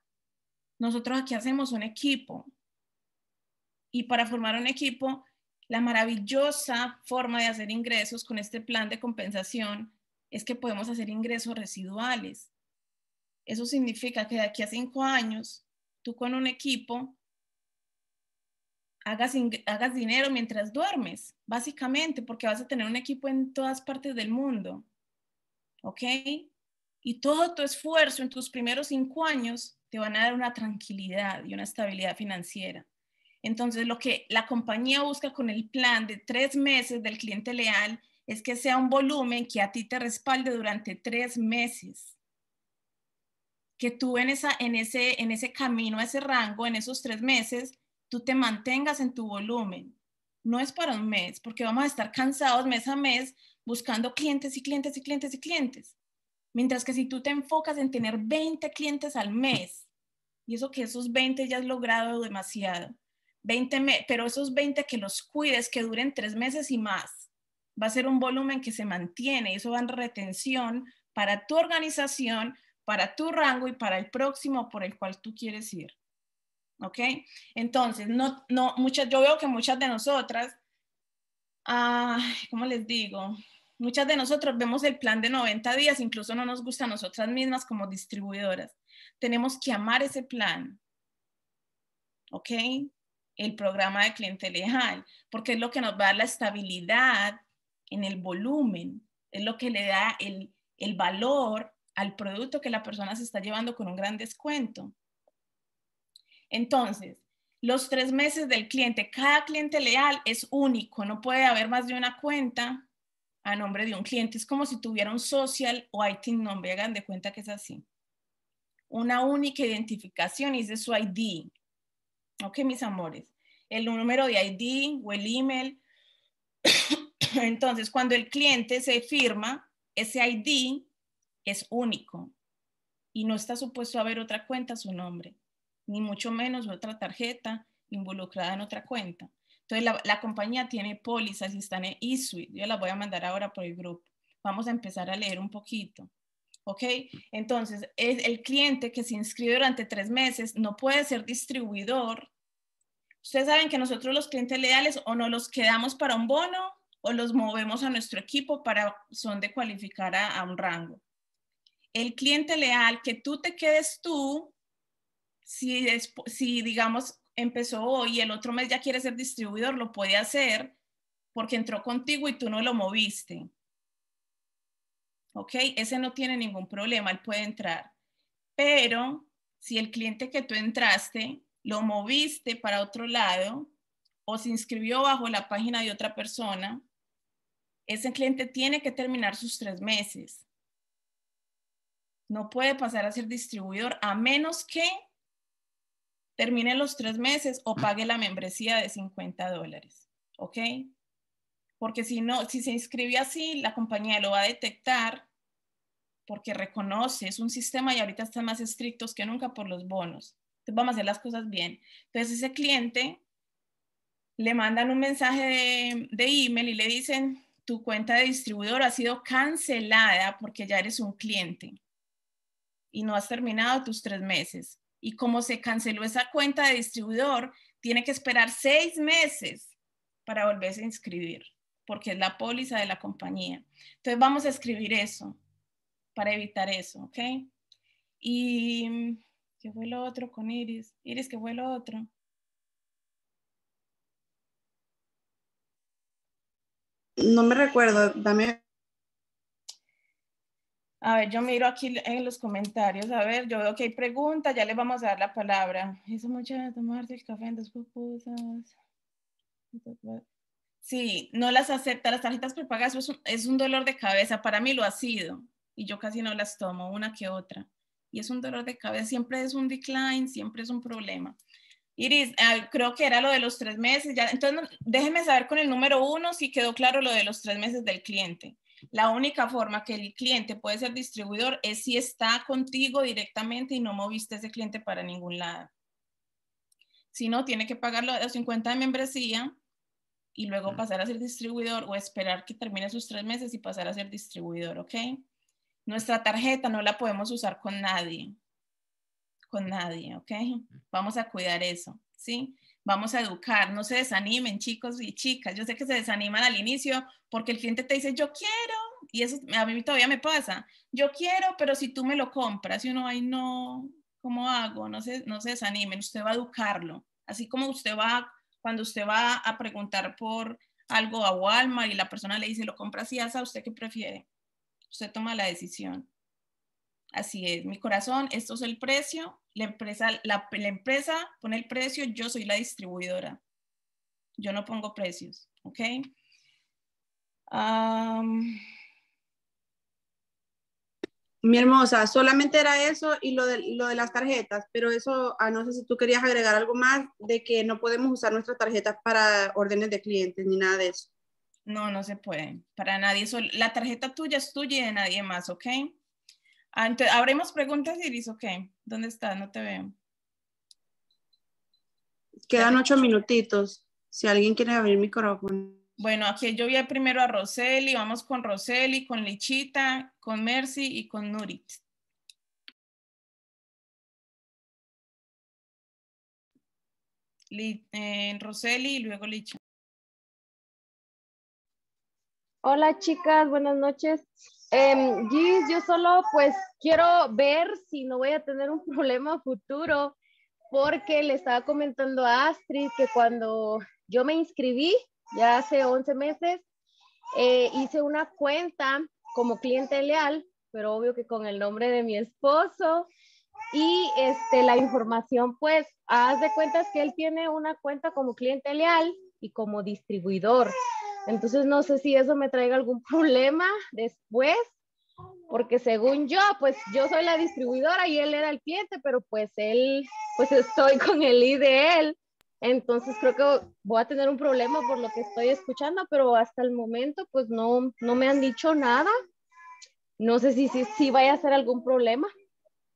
Nosotros aquí hacemos un equipo y para formar un equipo, la maravillosa forma de hacer ingresos con este plan de compensación es que podemos hacer ingresos residuales. Eso significa que de aquí a cinco años, tú con un equipo hagas, hagas dinero mientras duermes, básicamente, porque vas a tener un equipo en todas partes del mundo. ¿Ok? y todo tu esfuerzo en tus primeros cinco años te van a dar una tranquilidad y una estabilidad financiera. Entonces, lo que la compañía busca con el plan de tres meses del cliente leal es que sea un volumen que a ti te respalde durante tres meses. Que tú en, ese, camino, ese rango, en esos tres meses, tú te mantengas en tu volumen. No es para un mes, porque vamos a estar cansados mes a mes buscando clientes y clientes y clientes y clientes. Mientras que si tú te enfocas en tener 20 clientes al mes, y eso que esos 20 ya has logrado demasiado, 20 pero esos 20 que los cuides, que duren tres meses y más, va a ser un volumen que se mantiene y eso va en retención para tu organización, para tu rango y para el próximo por el cual tú quieres ir. ¿Ok? Entonces, no, no, muchas, yo veo que muchas de nosotras, ah, ¿cómo les digo? Muchas de nosotros vemos el plan de 90 días, incluso no nos gusta a nosotras mismas como distribuidoras. Tenemos que amar ese plan. ¿Ok? El programa de cliente leal, porque es lo que nos va a dar la estabilidad en el volumen, es lo que le da el, el valor al producto que la persona se está llevando con un gran descuento. Entonces, los tres meses del cliente, cada cliente leal es único, no puede haber más de una cuenta a nombre de un cliente. Es como si tuviera un social o IT nombre, hagan de cuenta que es así. Una única identificación y es su ID. Ok, mis amores. El número de ID o el email. [laughs] Entonces, cuando el cliente se firma, ese ID es único y no está supuesto a haber otra cuenta a su nombre, ni mucho menos otra tarjeta involucrada en otra cuenta. Entonces, la, compañía tiene pólizas y están en eSuite. Yo las voy a mandar ahora por el grupo. Vamos a empezar a leer un poquito. ¿Ok? Entonces, es el cliente que se inscribe durante tres meses no puede ser distribuidor. Ustedes saben que nosotros los clientes leales o no los quedamos para un bono o los movemos a nuestro equipo para son de cualificar a, a un rango. El cliente leal, que tú te quedes tú, si, si digamos empezó hoy y el otro mes ya quiere ser distribuidor, lo puede hacer porque entró contigo y tú no lo moviste. ¿Ok? Ese no tiene ningún problema, él puede entrar. Pero si el cliente que tú entraste lo moviste para otro lado o se inscribió bajo la página de otra persona, ese cliente tiene que terminar sus tres meses. No puede pasar a ser distribuidor a menos que termine los tres meses o pague la membresía de 50 dólares. ¿Ok? Porque si no, si se inscribe así, la compañía lo va a detectar, porque reconoce, es un sistema y ahorita están más estrictos que nunca por los bonos. Entonces vamos a hacer las cosas bien. Entonces ese cliente le mandan un mensaje de, de email y le dicen, tu cuenta de distribuidor ha sido cancelada porque ya eres un cliente y no has terminado tus tres meses. Y como se canceló esa cuenta de distribuidor, tiene que esperar seis meses para volverse a inscribir, porque es la póliza de la compañía. Entonces vamos a escribir eso para evitar eso, ¿ok? Y, ¿qué fue lo otro con Iris? Iris, ¿qué fue lo otro? No me recuerdo, dame. A ver, yo miro aquí en los comentarios, a ver, yo veo que hay preguntas, ya le vamos a dar la palabra. Hizo mucho de tomarse el café en dos pupusas. Sí, no las acepta, las tarjetas prepagas es es un dolor de cabeza, para mí lo ha sido y yo casi no las tomo, una que otra. Y es un dolor de cabeza, siempre es un decline, siempre es un problema. Iris, creo que era lo de los tres meses. Ya, entonces, déjeme saber con el número uno si quedó claro lo de los tres meses del cliente. La única forma que el cliente puede ser distribuidor es si está contigo directamente y no moviste ese cliente para ningún lado. Si no, tiene que pagar los 50 de membresía y luego pasar a ser distribuidor o esperar que termine sus tres meses y pasar a ser distribuidor, ¿ok? Nuestra tarjeta no la podemos usar con nadie, con nadie, ¿ok? Vamos a cuidar eso, ¿sí? Vamos a educar, no se desanimen chicos y chicas. Yo sé que se desaniman al inicio porque el cliente te dice, yo quiero, y eso a mí todavía me pasa, yo quiero, pero si tú me lo compras y uno, ay, no, ¿cómo hago? No se, no se desanimen, usted va a educarlo. Así como usted va, cuando usted va a preguntar por algo a Walmart y la persona le dice, lo compras y asa, ¿usted qué prefiere? usted toma la decisión. Así es, mi corazón, esto es el precio, la empresa, la, empresa pone el precio, yo soy la distribuidora. Yo no pongo precios, ¿ok? mi hermosa, solamente era eso y lo de, lo de las tarjetas, pero eso, ah, no sé si tú querías agregar algo más de que no podemos usar nuestras tarjetas para órdenes de clientes ni nada de eso. No, no se puede. Para nadie. La tarjeta tuya es tuya y de nadie más, ¿ok? Antes, abrimos preguntas, Iris, ¿ok? ¿Dónde estás? No te veo. Quedan ocho minutitos. Si alguien quiere abrir el micrófono. Bueno, aquí yo vi primero a Roseli. Vamos con Roseli, con Lichita, con Mercy y con Nurit. Eh, Roseli y luego Licha. Hola chicas, buenas noches. Eh, Gis, yo solo pues quiero ver si no voy a tener un [laughs] problema futuro porque le estaba comentando a Astrid que cuando yo me inscribí, ya hace 11 meses, eh, hice una cuenta como cliente leal, pero obvio que con el nombre de mi esposo y este, la información pues, haz de cuentas que él tiene una cuenta como cliente leal y como distribuidor. Entonces no sé si eso me traiga algún [laughs] problema después, porque según yo, pues yo soy la distribuidora y él era el cliente, pero pues él, pues estoy con el I de él. Entonces creo que voy a tener un problema por lo que estoy escuchando, pero hasta el momento pues no, no me han dicho nada. No sé si, si, si vaya a ser algún problema.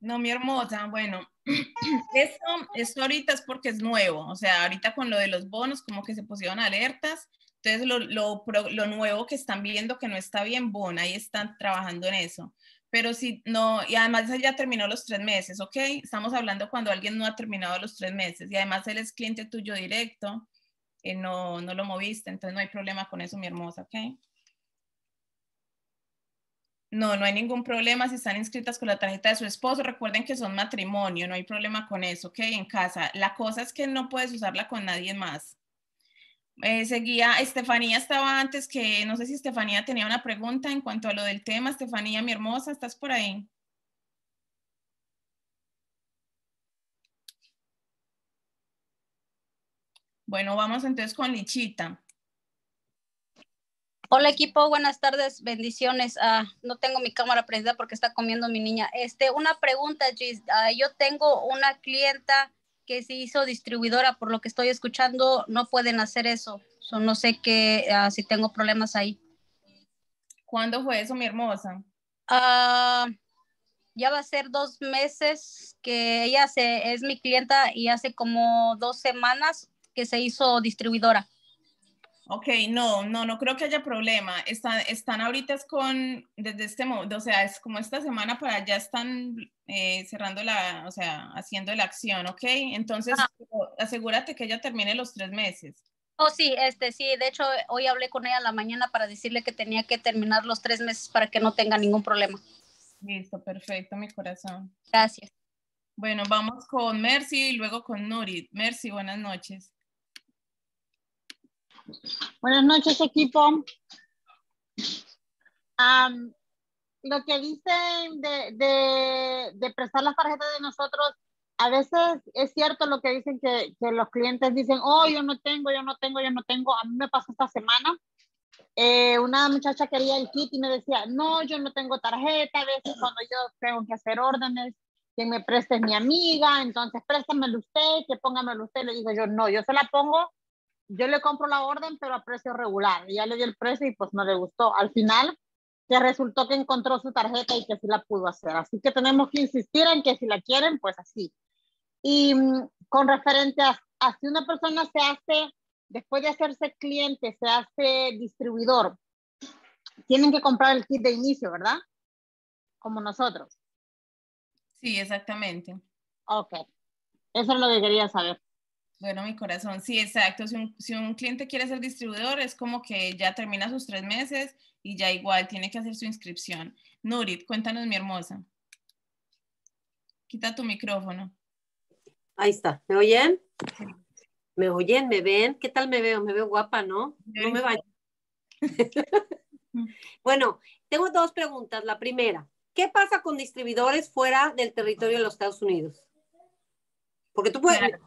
No, mi hermosa, bueno, [clears throat] esto, esto ahorita es porque es nuevo, o sea, ahorita con lo de los bonos como que se pusieron alertas, entonces, lo, lo, lo, nuevo que están viendo que no está bien, bueno, ahí están trabajando en eso. Pero si no, y además ya terminó los tres meses, ¿ok? Estamos hablando cuando alguien no ha terminado los tres meses y además él es cliente tuyo directo, eh, no, no lo moviste, entonces no hay problema con eso, mi hermosa, ¿ok? No, no hay ningún problema si están inscritas con la tarjeta de su esposo. Recuerden que son matrimonio, no hay problema con eso, ¿ok? En casa. La cosa es que no puedes usarla con nadie más. Eh, seguía, Estefanía estaba antes que, no sé si Estefanía tenía una pregunta en cuanto a lo del tema. Estefanía, mi hermosa, ¿estás por ahí? Bueno, vamos entonces con Lichita. Hola equipo, buenas tardes, bendiciones. Ah, no tengo mi cámara prendida porque está comiendo mi niña. Este, una pregunta, Gis. Ah, yo tengo una clienta que se hizo distribuidora, por lo que estoy escuchando, no pueden hacer eso. no sé qué, ah, si tengo problemas ahí. ¿Cuándo fue eso, mi hermosa? Ah, ya va a ser dos meses que ella se, es mi clienta y hace como dos semanas que se hizo distribuidora. Ok, no, no, no creo que haya problema. Están, están ahorita con, desde este momento, o sea, es como esta semana para ya están eh, cerrando la, o sea, haciendo la acción, ¿ok? Entonces, Ah. asegúrate que ella termine los tres meses. Oh, sí, este, sí, de hecho, hoy hablé con ella en la mañana para decirle que tenía que terminar los tres meses para que no tenga ningún problema. Listo, perfecto, mi corazón. Gracias. Bueno, vamos con Mercy y luego con Nurit. Mercy, buenas noches. Buenas noches, equipo. Am, lo que dicen de, de, de prestar las tarjetas de nosotros, a veces es cierto lo que dicen que, que los clientes dicen, oh, yo no tengo, yo no tengo, yo no tengo. A mí me pasó esta semana. eh, una muchacha quería el kit y me decía, no, yo no tengo tarjeta. A veces cuando yo tengo que hacer órdenes, quien me preste es mi amiga, entonces préstamelo usted, que póngamelo usted. Le digo yo, no, yo se la pongo yo le compro la orden, pero a precio regular. Y ya le di el precio y pues no le gustó. Al final, que resultó que encontró su tarjeta y que sí la pudo hacer. Así que tenemos que insistir en que si la quieren, pues así. Y mm, con referente a, a si una persona se hace, después de hacerse cliente, se hace distribuidor, tienen que comprar el kit de inicio, ¿verdad? Como nosotros. Sí, exactamente. Ok. Eso es lo que quería saber. Bueno, mi corazón, sí, exacto. Si un, si un cliente quiere ser distribuidor, es como que ya termina sus tres meses y ya igual tiene que hacer su inscripción. Nurit, cuéntanos, mi hermosa. Quita tu micrófono. Ahí está. ¿Me oyen? ¿Me oyen? ¿Me ven? ¿Qué tal me veo? Me veo guapa, ¿no? No me baño. [laughs] bueno, tengo dos preguntas. La primera, ¿qué pasa con distribuidores fuera del territorio de los Estados Unidos? Porque tú puedes, Claro.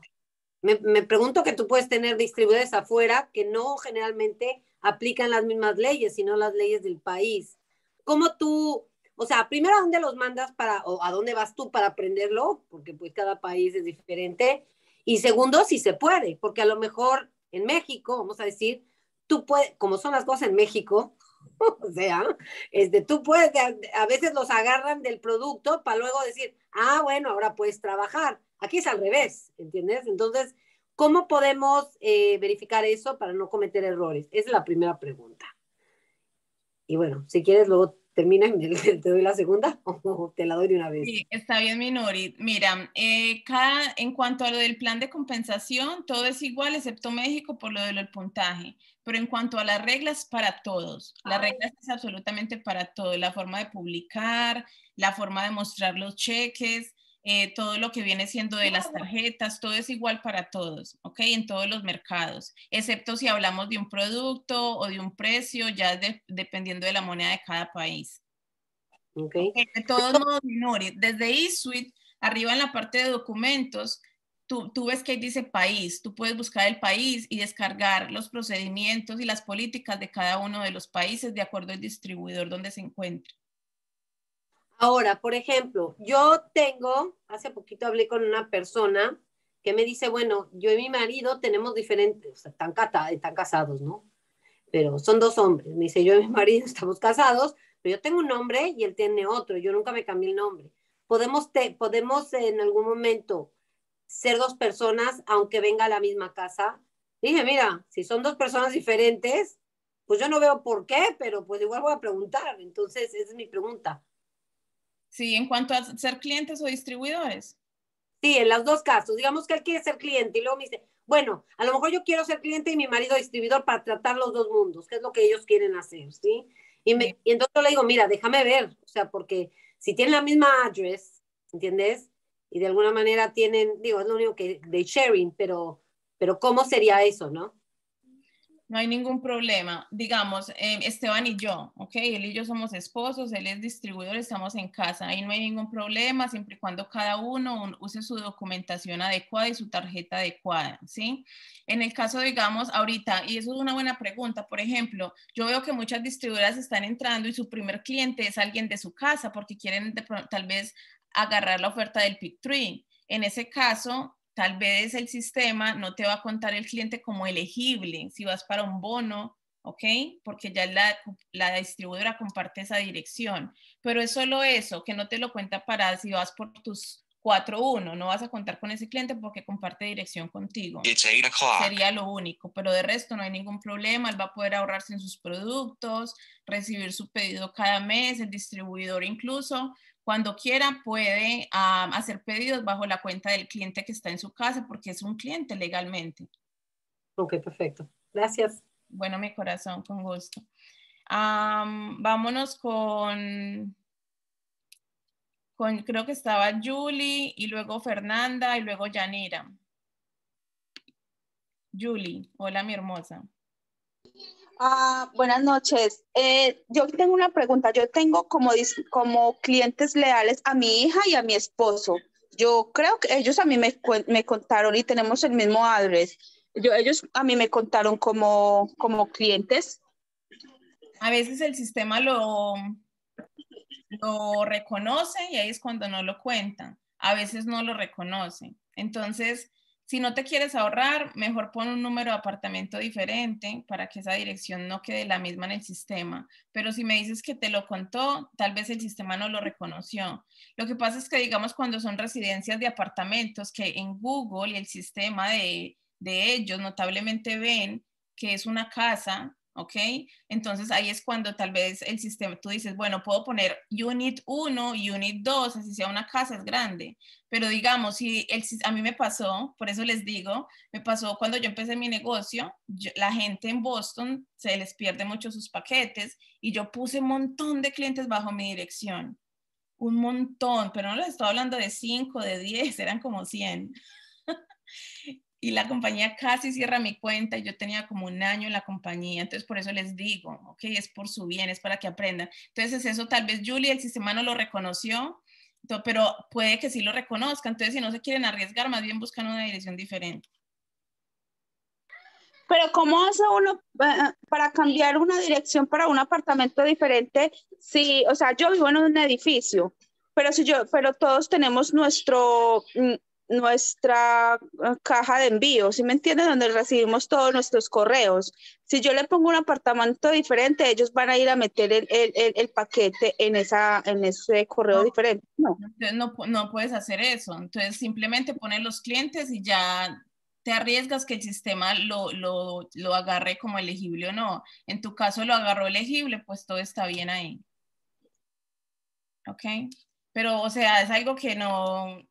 Me, me pregunto que tú puedes tener distribuidores afuera que no generalmente aplican las mismas leyes, sino las leyes del país. ¿Cómo tú, o sea, primero a dónde los mandas para, o a dónde vas tú para aprenderlo? Porque pues cada país es diferente. Y segundo, si se puede, porque a lo mejor en México, vamos a decir, tú puedes, como son las cosas en México, [laughs] o sea, este, tú puedes, a, veces los agarran del producto para luego decir, ah, bueno, ahora puedes trabajar. Aquí es al revés, ¿entiendes? Entonces, ¿cómo podemos eh, verificar eso para no cometer errores? Esa es la primera pregunta. Y bueno, si quieres, luego termina y [laughs] te doy la segunda [laughs] o te la doy de una vez. Sí, está bien, Minori. Mira, eh, cada, en cuanto a lo del plan de compensación, todo es igual excepto México por lo del puntaje. Pero en cuanto a las reglas, para todos. Las reglas es absolutamente para todos. La forma de publicar, la forma de mostrar los cheques, eh, todo lo que viene siendo de las tarjetas, todo es igual para todos, ¿ok? En todos los mercados, excepto si hablamos de un producto o de un precio, ya de- dependiendo de la moneda de cada país. ¿Ok? De todos modos, Minori, desde eSuite, arriba en la parte de documentos, tú, tú ves que ahí dice país. Tú puedes buscar el país y descargar los procedimientos y las políticas de cada uno de los países de acuerdo al distribuidor donde se encuentre. Ahora, por ejemplo, yo tengo, hace poquito hablé con una persona que me dice, bueno, yo y mi marido tenemos diferentes, o sea, están casados, ¿no? Pero son dos hombres. Me dice, yo y mi marido [laughs] estamos casados, pero yo tengo un nombre y él tiene otro. Yo nunca me cambié el nombre. Podemos, te, podemos en algún momento ser dos personas, aunque venga a la misma casa. Dije, mira, si son dos personas diferentes, pues yo no veo por qué, pero pues igual voy a preguntar. Entonces, esa es mi pregunta. Sí, en cuanto a ser clientes o distribuidores. Sí, en los dos casos. Digamos que él quiere ser cliente y luego me dice, bueno, a lo mejor yo quiero ser cliente y mi marido distribuidor para tratar los dos mundos, que es lo que ellos quieren hacer, ¿sí? Y, me, Sí. y entonces yo le digo, mira, déjame ver, o sea, porque si tienen la misma address, ¿entiendes? Y de alguna manera tienen, digo, es lo único que de sharing, pero, pero ¿cómo sería eso, no? No hay ningún problema. Digamos, eh, Esteban y yo, ¿ok? Él y yo somos esposos, él es distribuidor, estamos en casa. Ahí no hay ningún problema, siempre y cuando cada uno un- use su documentación adecuada y su tarjeta adecuada, ¿sí? En el caso, digamos, ahorita, y eso es una buena pregunta, por ejemplo, yo veo que muchas distribuidoras están entrando y su primer cliente es alguien de su casa porque quieren tal vez agarrar la oferta del Pick Tree. En ese caso, tal vez el sistema no te va a contar el cliente como elegible si vas para un bono, ¿ok? Porque ya la, la distribuidora comparte esa dirección. Pero es solo eso, que no te lo cuenta para si vas por tus 4-1, no vas a contar con ese cliente porque comparte dirección contigo. Sería lo único, pero de resto no hay ningún problema, él va a poder ahorrarse en sus productos, recibir su pedido cada mes, el distribuidor incluso, cuando quiera puede hacer pedidos bajo la cuenta del cliente que está en su casa porque es un cliente legalmente. Ok, perfecto. Gracias. Bueno, mi corazón, con gusto. vámonos con creo que estaba Julie y luego Fernanda y luego Yanira. Julie, hola mi hermosa. Ah, buenas noches. Eh, yo tengo una pregunta. Yo tengo como, clientes leales a mi hija y a mi esposo. Yo creo que ellos a mí me, me contaron y tenemos el mismo address. Yo, ellos a mí me contaron como, como clientes. A veces el sistema lo, lo reconoce y ahí es cuando no lo cuentan. A veces no lo reconoce. Entonces, si no te quieres ahorrar, mejor pon un número de apartamento diferente para que esa dirección no quede la misma en el sistema. Pero si me dices que te lo contó, tal vez el sistema no lo reconoció. Lo que pasa es que, digamos, cuando son residencias de apartamentos, que en Google y el sistema de, de ellos notablemente ven que es una casa, ¿ok? Entonces ahí es cuando tal vez el sistema, tú dices, bueno, puedo poner unit 1, unit 2, así sea una casa es grande, pero digamos, si el, a mí me pasó, por eso les digo, me pasó cuando yo empecé mi negocio, la gente en Boston se les pierde mucho sus paquetes y yo puse un montón de clientes bajo mi dirección, un montón, pero no les estoy hablando de 5, de 10, eran como 100 [laughs] y la compañía casi cierra mi cuenta y yo tenía como un año en la compañía, entonces por eso les digo, ok, es por su bien, es para que aprendan. Entonces eso tal vez Julie, el sistema no lo reconoció, pero puede que sí lo reconozca, entonces si no se quieren arriesgar, más bien buscan una dirección diferente. Pero ¿cómo hace uno eh, para cambiar una dirección para un apartamento diferente? Si, o sea, yo vivo en un edificio, pero si yo, pero todos tenemos nuestro, mm, nuestra eh, caja de envío, ¿sí me entienden? Donde recibimos todos nuestros correos. Si yo le pongo un apartamento diferente, ellos van a ir a meter el, el, el, paquete en, esa, en ese correo diferente. No. no. No puedes hacer eso. Entonces simplemente poner los clientes y ya te arriesgas que el sistema lo, lo, lo agarre como elegible o no. En tu caso lo agarró elegible, pues todo está bien ahí. ¿Ok? Pero, o sea, es algo que no,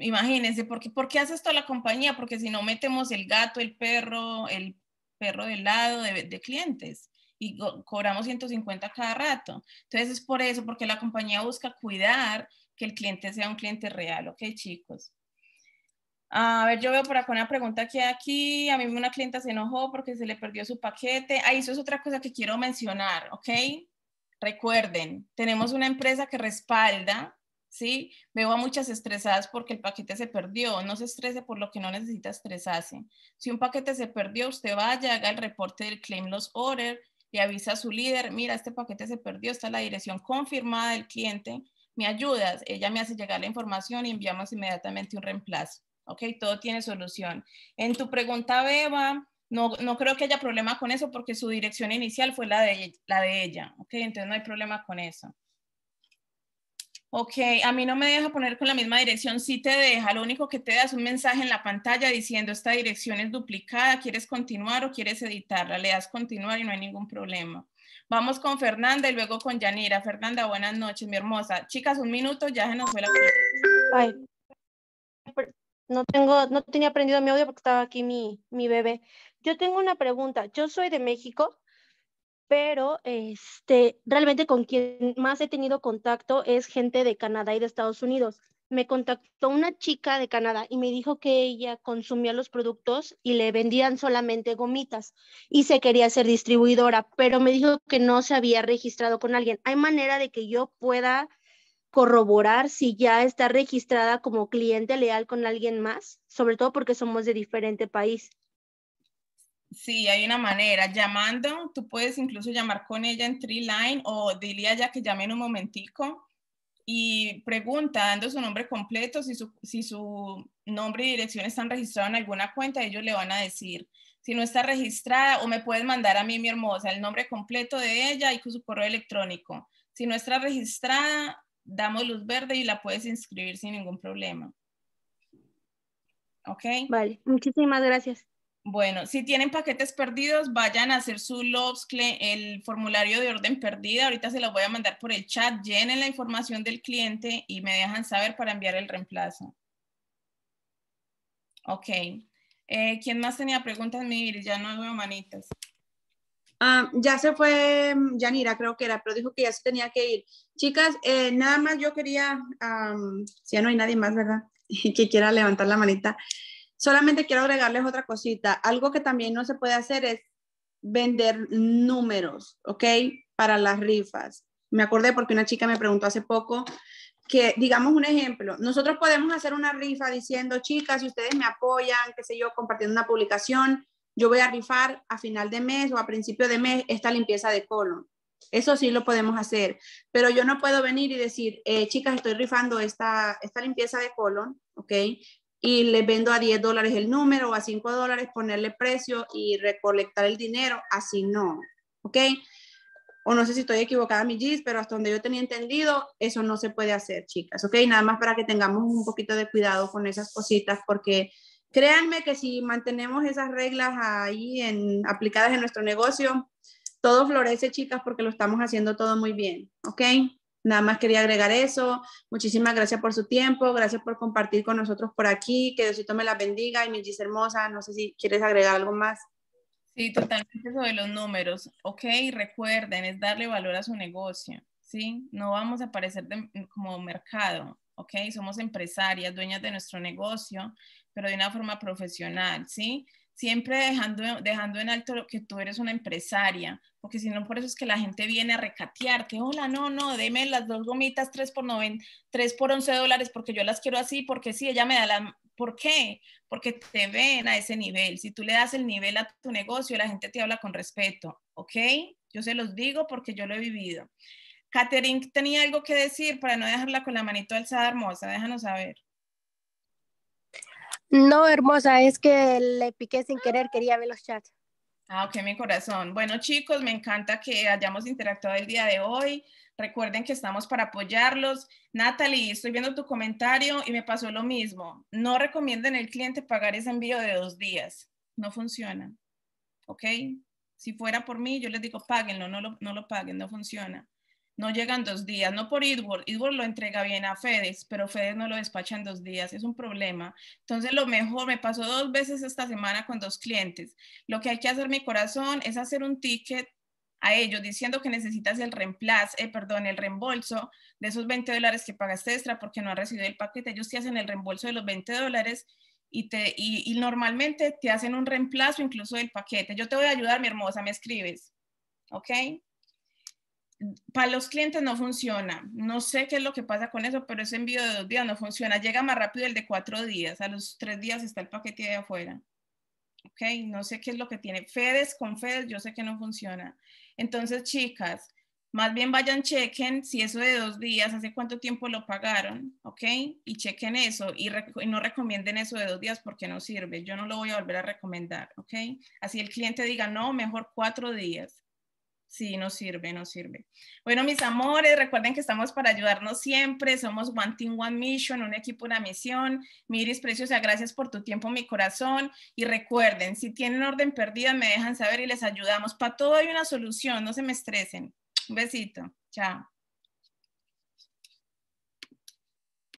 imagínense, porque, ¿por qué hace esto la compañía? Porque si no metemos el gato, el perro, el perro del lado de, clientes y cobramos 150 cada rato. Entonces es por eso, porque la compañía busca cuidar que el cliente sea un cliente real, ¿ok, chicos? A ver, yo veo por acá una pregunta que aquí, a mí una clienta se enojó porque se le perdió su paquete. Ah, eso es otra cosa que quiero mencionar, ¿ok? Recuerden, tenemos una empresa que respalda ¿sí? Veo a muchas estresadas porque el paquete se perdió. No se estrese por lo que no necesita estresarse. Si un paquete se perdió, usted vaya, haga el reporte del claim loss order y avisa a su líder, mira, este paquete se perdió, está la dirección confirmada del cliente, me ayudas, ella me hace llegar la información y enviamos inmediatamente un reemplazo. ¿Ok? Todo tiene solución. En tu pregunta, Beba, no, no creo que haya problema con eso porque su dirección inicial fue la de, la de ella. ¿Ok? Entonces no hay problema con eso. Ok, a mí no me deja poner con la misma dirección, sí te deja, lo único que te da es un mensaje en la pantalla diciendo esta dirección es duplicada, ¿quieres continuar o quieres editarla? Le das continuar y no hay ningún problema. Vamos con Fernanda y luego con Yanira. Fernanda, buenas noches, mi hermosa. Chicas, un minuto, ya se nos fue la Ay, no tengo, no tenía prendido mi audio porque estaba aquí mi, mi bebé. Yo tengo una pregunta. Yo soy de México pero este, realmente con quien más he tenido contacto es gente de Canadá y de Estados Unidos. Me contactó una chica de Canadá y me dijo que ella consumía los productos y le vendían solamente gomitas y se quería ser distribuidora, pero me dijo que no se había registrado con alguien. ¿Hay manera de que yo pueda corroborar si ya está registrada como cliente leal con alguien más? Sobre todo porque somos de diferente país. Sí, hay una manera. Llamando, tú puedes incluso llamar con ella en Tree Line o dile a ella que llame en un momentico y pregunta, dando su nombre completo, si su, si su nombre y dirección están registrados en alguna cuenta, ellos le van a decir. Si no está registrada, o me puedes mandar a mí, mi hermosa, el nombre completo de ella y su correo electrónico. Si no está registrada, damos luz verde y la puedes inscribir sin ningún problema. ¿Ok? Vale, muchísimas gracias. Bueno, si tienen paquetes perdidos, vayan a hacer su LOBS, el formulario de orden perdida. Ahorita se los voy a mandar por el chat. Llenen la información del cliente y me dejan saber para enviar el reemplazo. Ok. Eh, ¿Quién más tenía preguntas, Miguel? Ya no veo manitas. Ah, ya se fue mm, Yanira, creo que era, pero dijo que ya se tenía que ir. Chicas, eh, nada más yo quería, si ya no hay nadie más, ¿verdad? [laughs] que quiera levantar la manita. Solamente quiero agregarles otra cosita. Algo que también no se puede hacer es vender números, ¿ok? Para las rifas. Me acordé porque una chica me preguntó hace poco que, digamos un ejemplo, nosotros podemos hacer una rifa diciendo, chicas, si ustedes me apoyan, qué sé yo, compartiendo una publicación, yo voy a rifar a final de mes o a principio de mes esta limpieza de colon. Eso sí lo podemos hacer, pero yo no puedo venir y decir, eh, chicas, estoy rifando esta, esta limpieza de colon, ¿ok? Y le vendo a 10 dólares el número o a 5 dólares, ponerle precio y recolectar el dinero, así no, ¿ok? O no sé si estoy equivocada, mi Gis, pero hasta donde yo tenía entendido, eso no se puede hacer, chicas, ¿ok? Nada más para que tengamos un poquito de cuidado con esas cositas, porque créanme que si mantenemos esas reglas ahí en, aplicadas en nuestro negocio, todo florece, chicas, porque lo estamos haciendo todo muy bien, ¿ok? Nada más quería agregar eso. Muchísimas gracias por su tiempo, gracias por compartir con nosotros por aquí. Que Diosito me la bendiga y mi Gis hermosa. No sé si quieres agregar algo más. Sí, totalmente sobre los números. Ok, recuerden, es darle valor a su negocio. ¿sí? No vamos a aparecer como mercado. Ok, somos empresarias, dueñas de nuestro negocio, pero de una forma profesional. ¿sí? Siempre dejando, dejando en alto que tú eres una empresaria, porque si no, por eso es que la gente viene a recatearte, hola, no, no, deme las dos gomitas 3 por, 9, 3 por 11 dólares porque yo las quiero así, porque sí, ella me da la... ¿Por qué? Porque te ven a ese nivel. Si tú le das el nivel a tu negocio, la gente te habla con respeto, ¿ok? Yo se los digo porque yo lo he vivido. Catherine tenía algo que decir para no dejarla con la manito alzada hermosa, déjanos saber. No, hermosa, es que le piqué sin querer, quería ver los chats. Ah, ok, mi corazón. Bueno, chicos, me encanta que hayamos interactuado el día de hoy. Recuerden que estamos para apoyarlos. Natalie, estoy viendo tu comentario y me pasó lo mismo. No recomienden al cliente pagar ese envío de dos días. No funciona. ¿Ok? Si fuera por mí, yo les digo, páguenlo, no lo, no lo paguen, no funciona no llegan dos días, no por Edward, Edward lo entrega bien a FedEx, pero FedEx no lo despacha en dos días, es un problema. Entonces lo mejor, me pasó dos veces esta semana con dos clientes. Lo que hay que hacer mi corazón es hacer un ticket a ellos diciendo que necesitas el reemplazo, eh, perdón, el reembolso de esos 20 dólares que pagaste extra porque no has recibido el paquete. Ellos te hacen el reembolso de los 20 dólares y, te, y normalmente te hacen un reemplazo incluso del paquete. Yo te voy a ayudar, mi hermosa, me escribes. ¿Ok? Para los clientes no funciona. No sé qué es lo que pasa con eso, pero ese envío de dos días no funciona. Llega más rápido el de cuatro días. A los tres días está el paquete de afuera. Ok, no sé qué es lo que tiene. Fedes con Fedes, yo sé que no funciona. Entonces, chicas, más bien vayan, chequen si eso de dos días, hace cuánto tiempo lo pagaron, ¿ok? Y chequen eso y, y, no recomienden eso de dos días porque no sirve. Yo no lo voy a volver a recomendar, ¿ok? Así el cliente diga, no, mejor cuatro días. Sí, no sirve, no sirve. Bueno, mis amores, recuerden que estamos para ayudarnos siempre. Somos One Team, One Mission, un equipo, una misión. Miris, preciosa, gracias por tu tiempo, mi corazón. Y recuerden, si tienen orden perdida, me dejan saber y les ayudamos. Para todo hay una solución, no se me estresen. Un besito. Chao.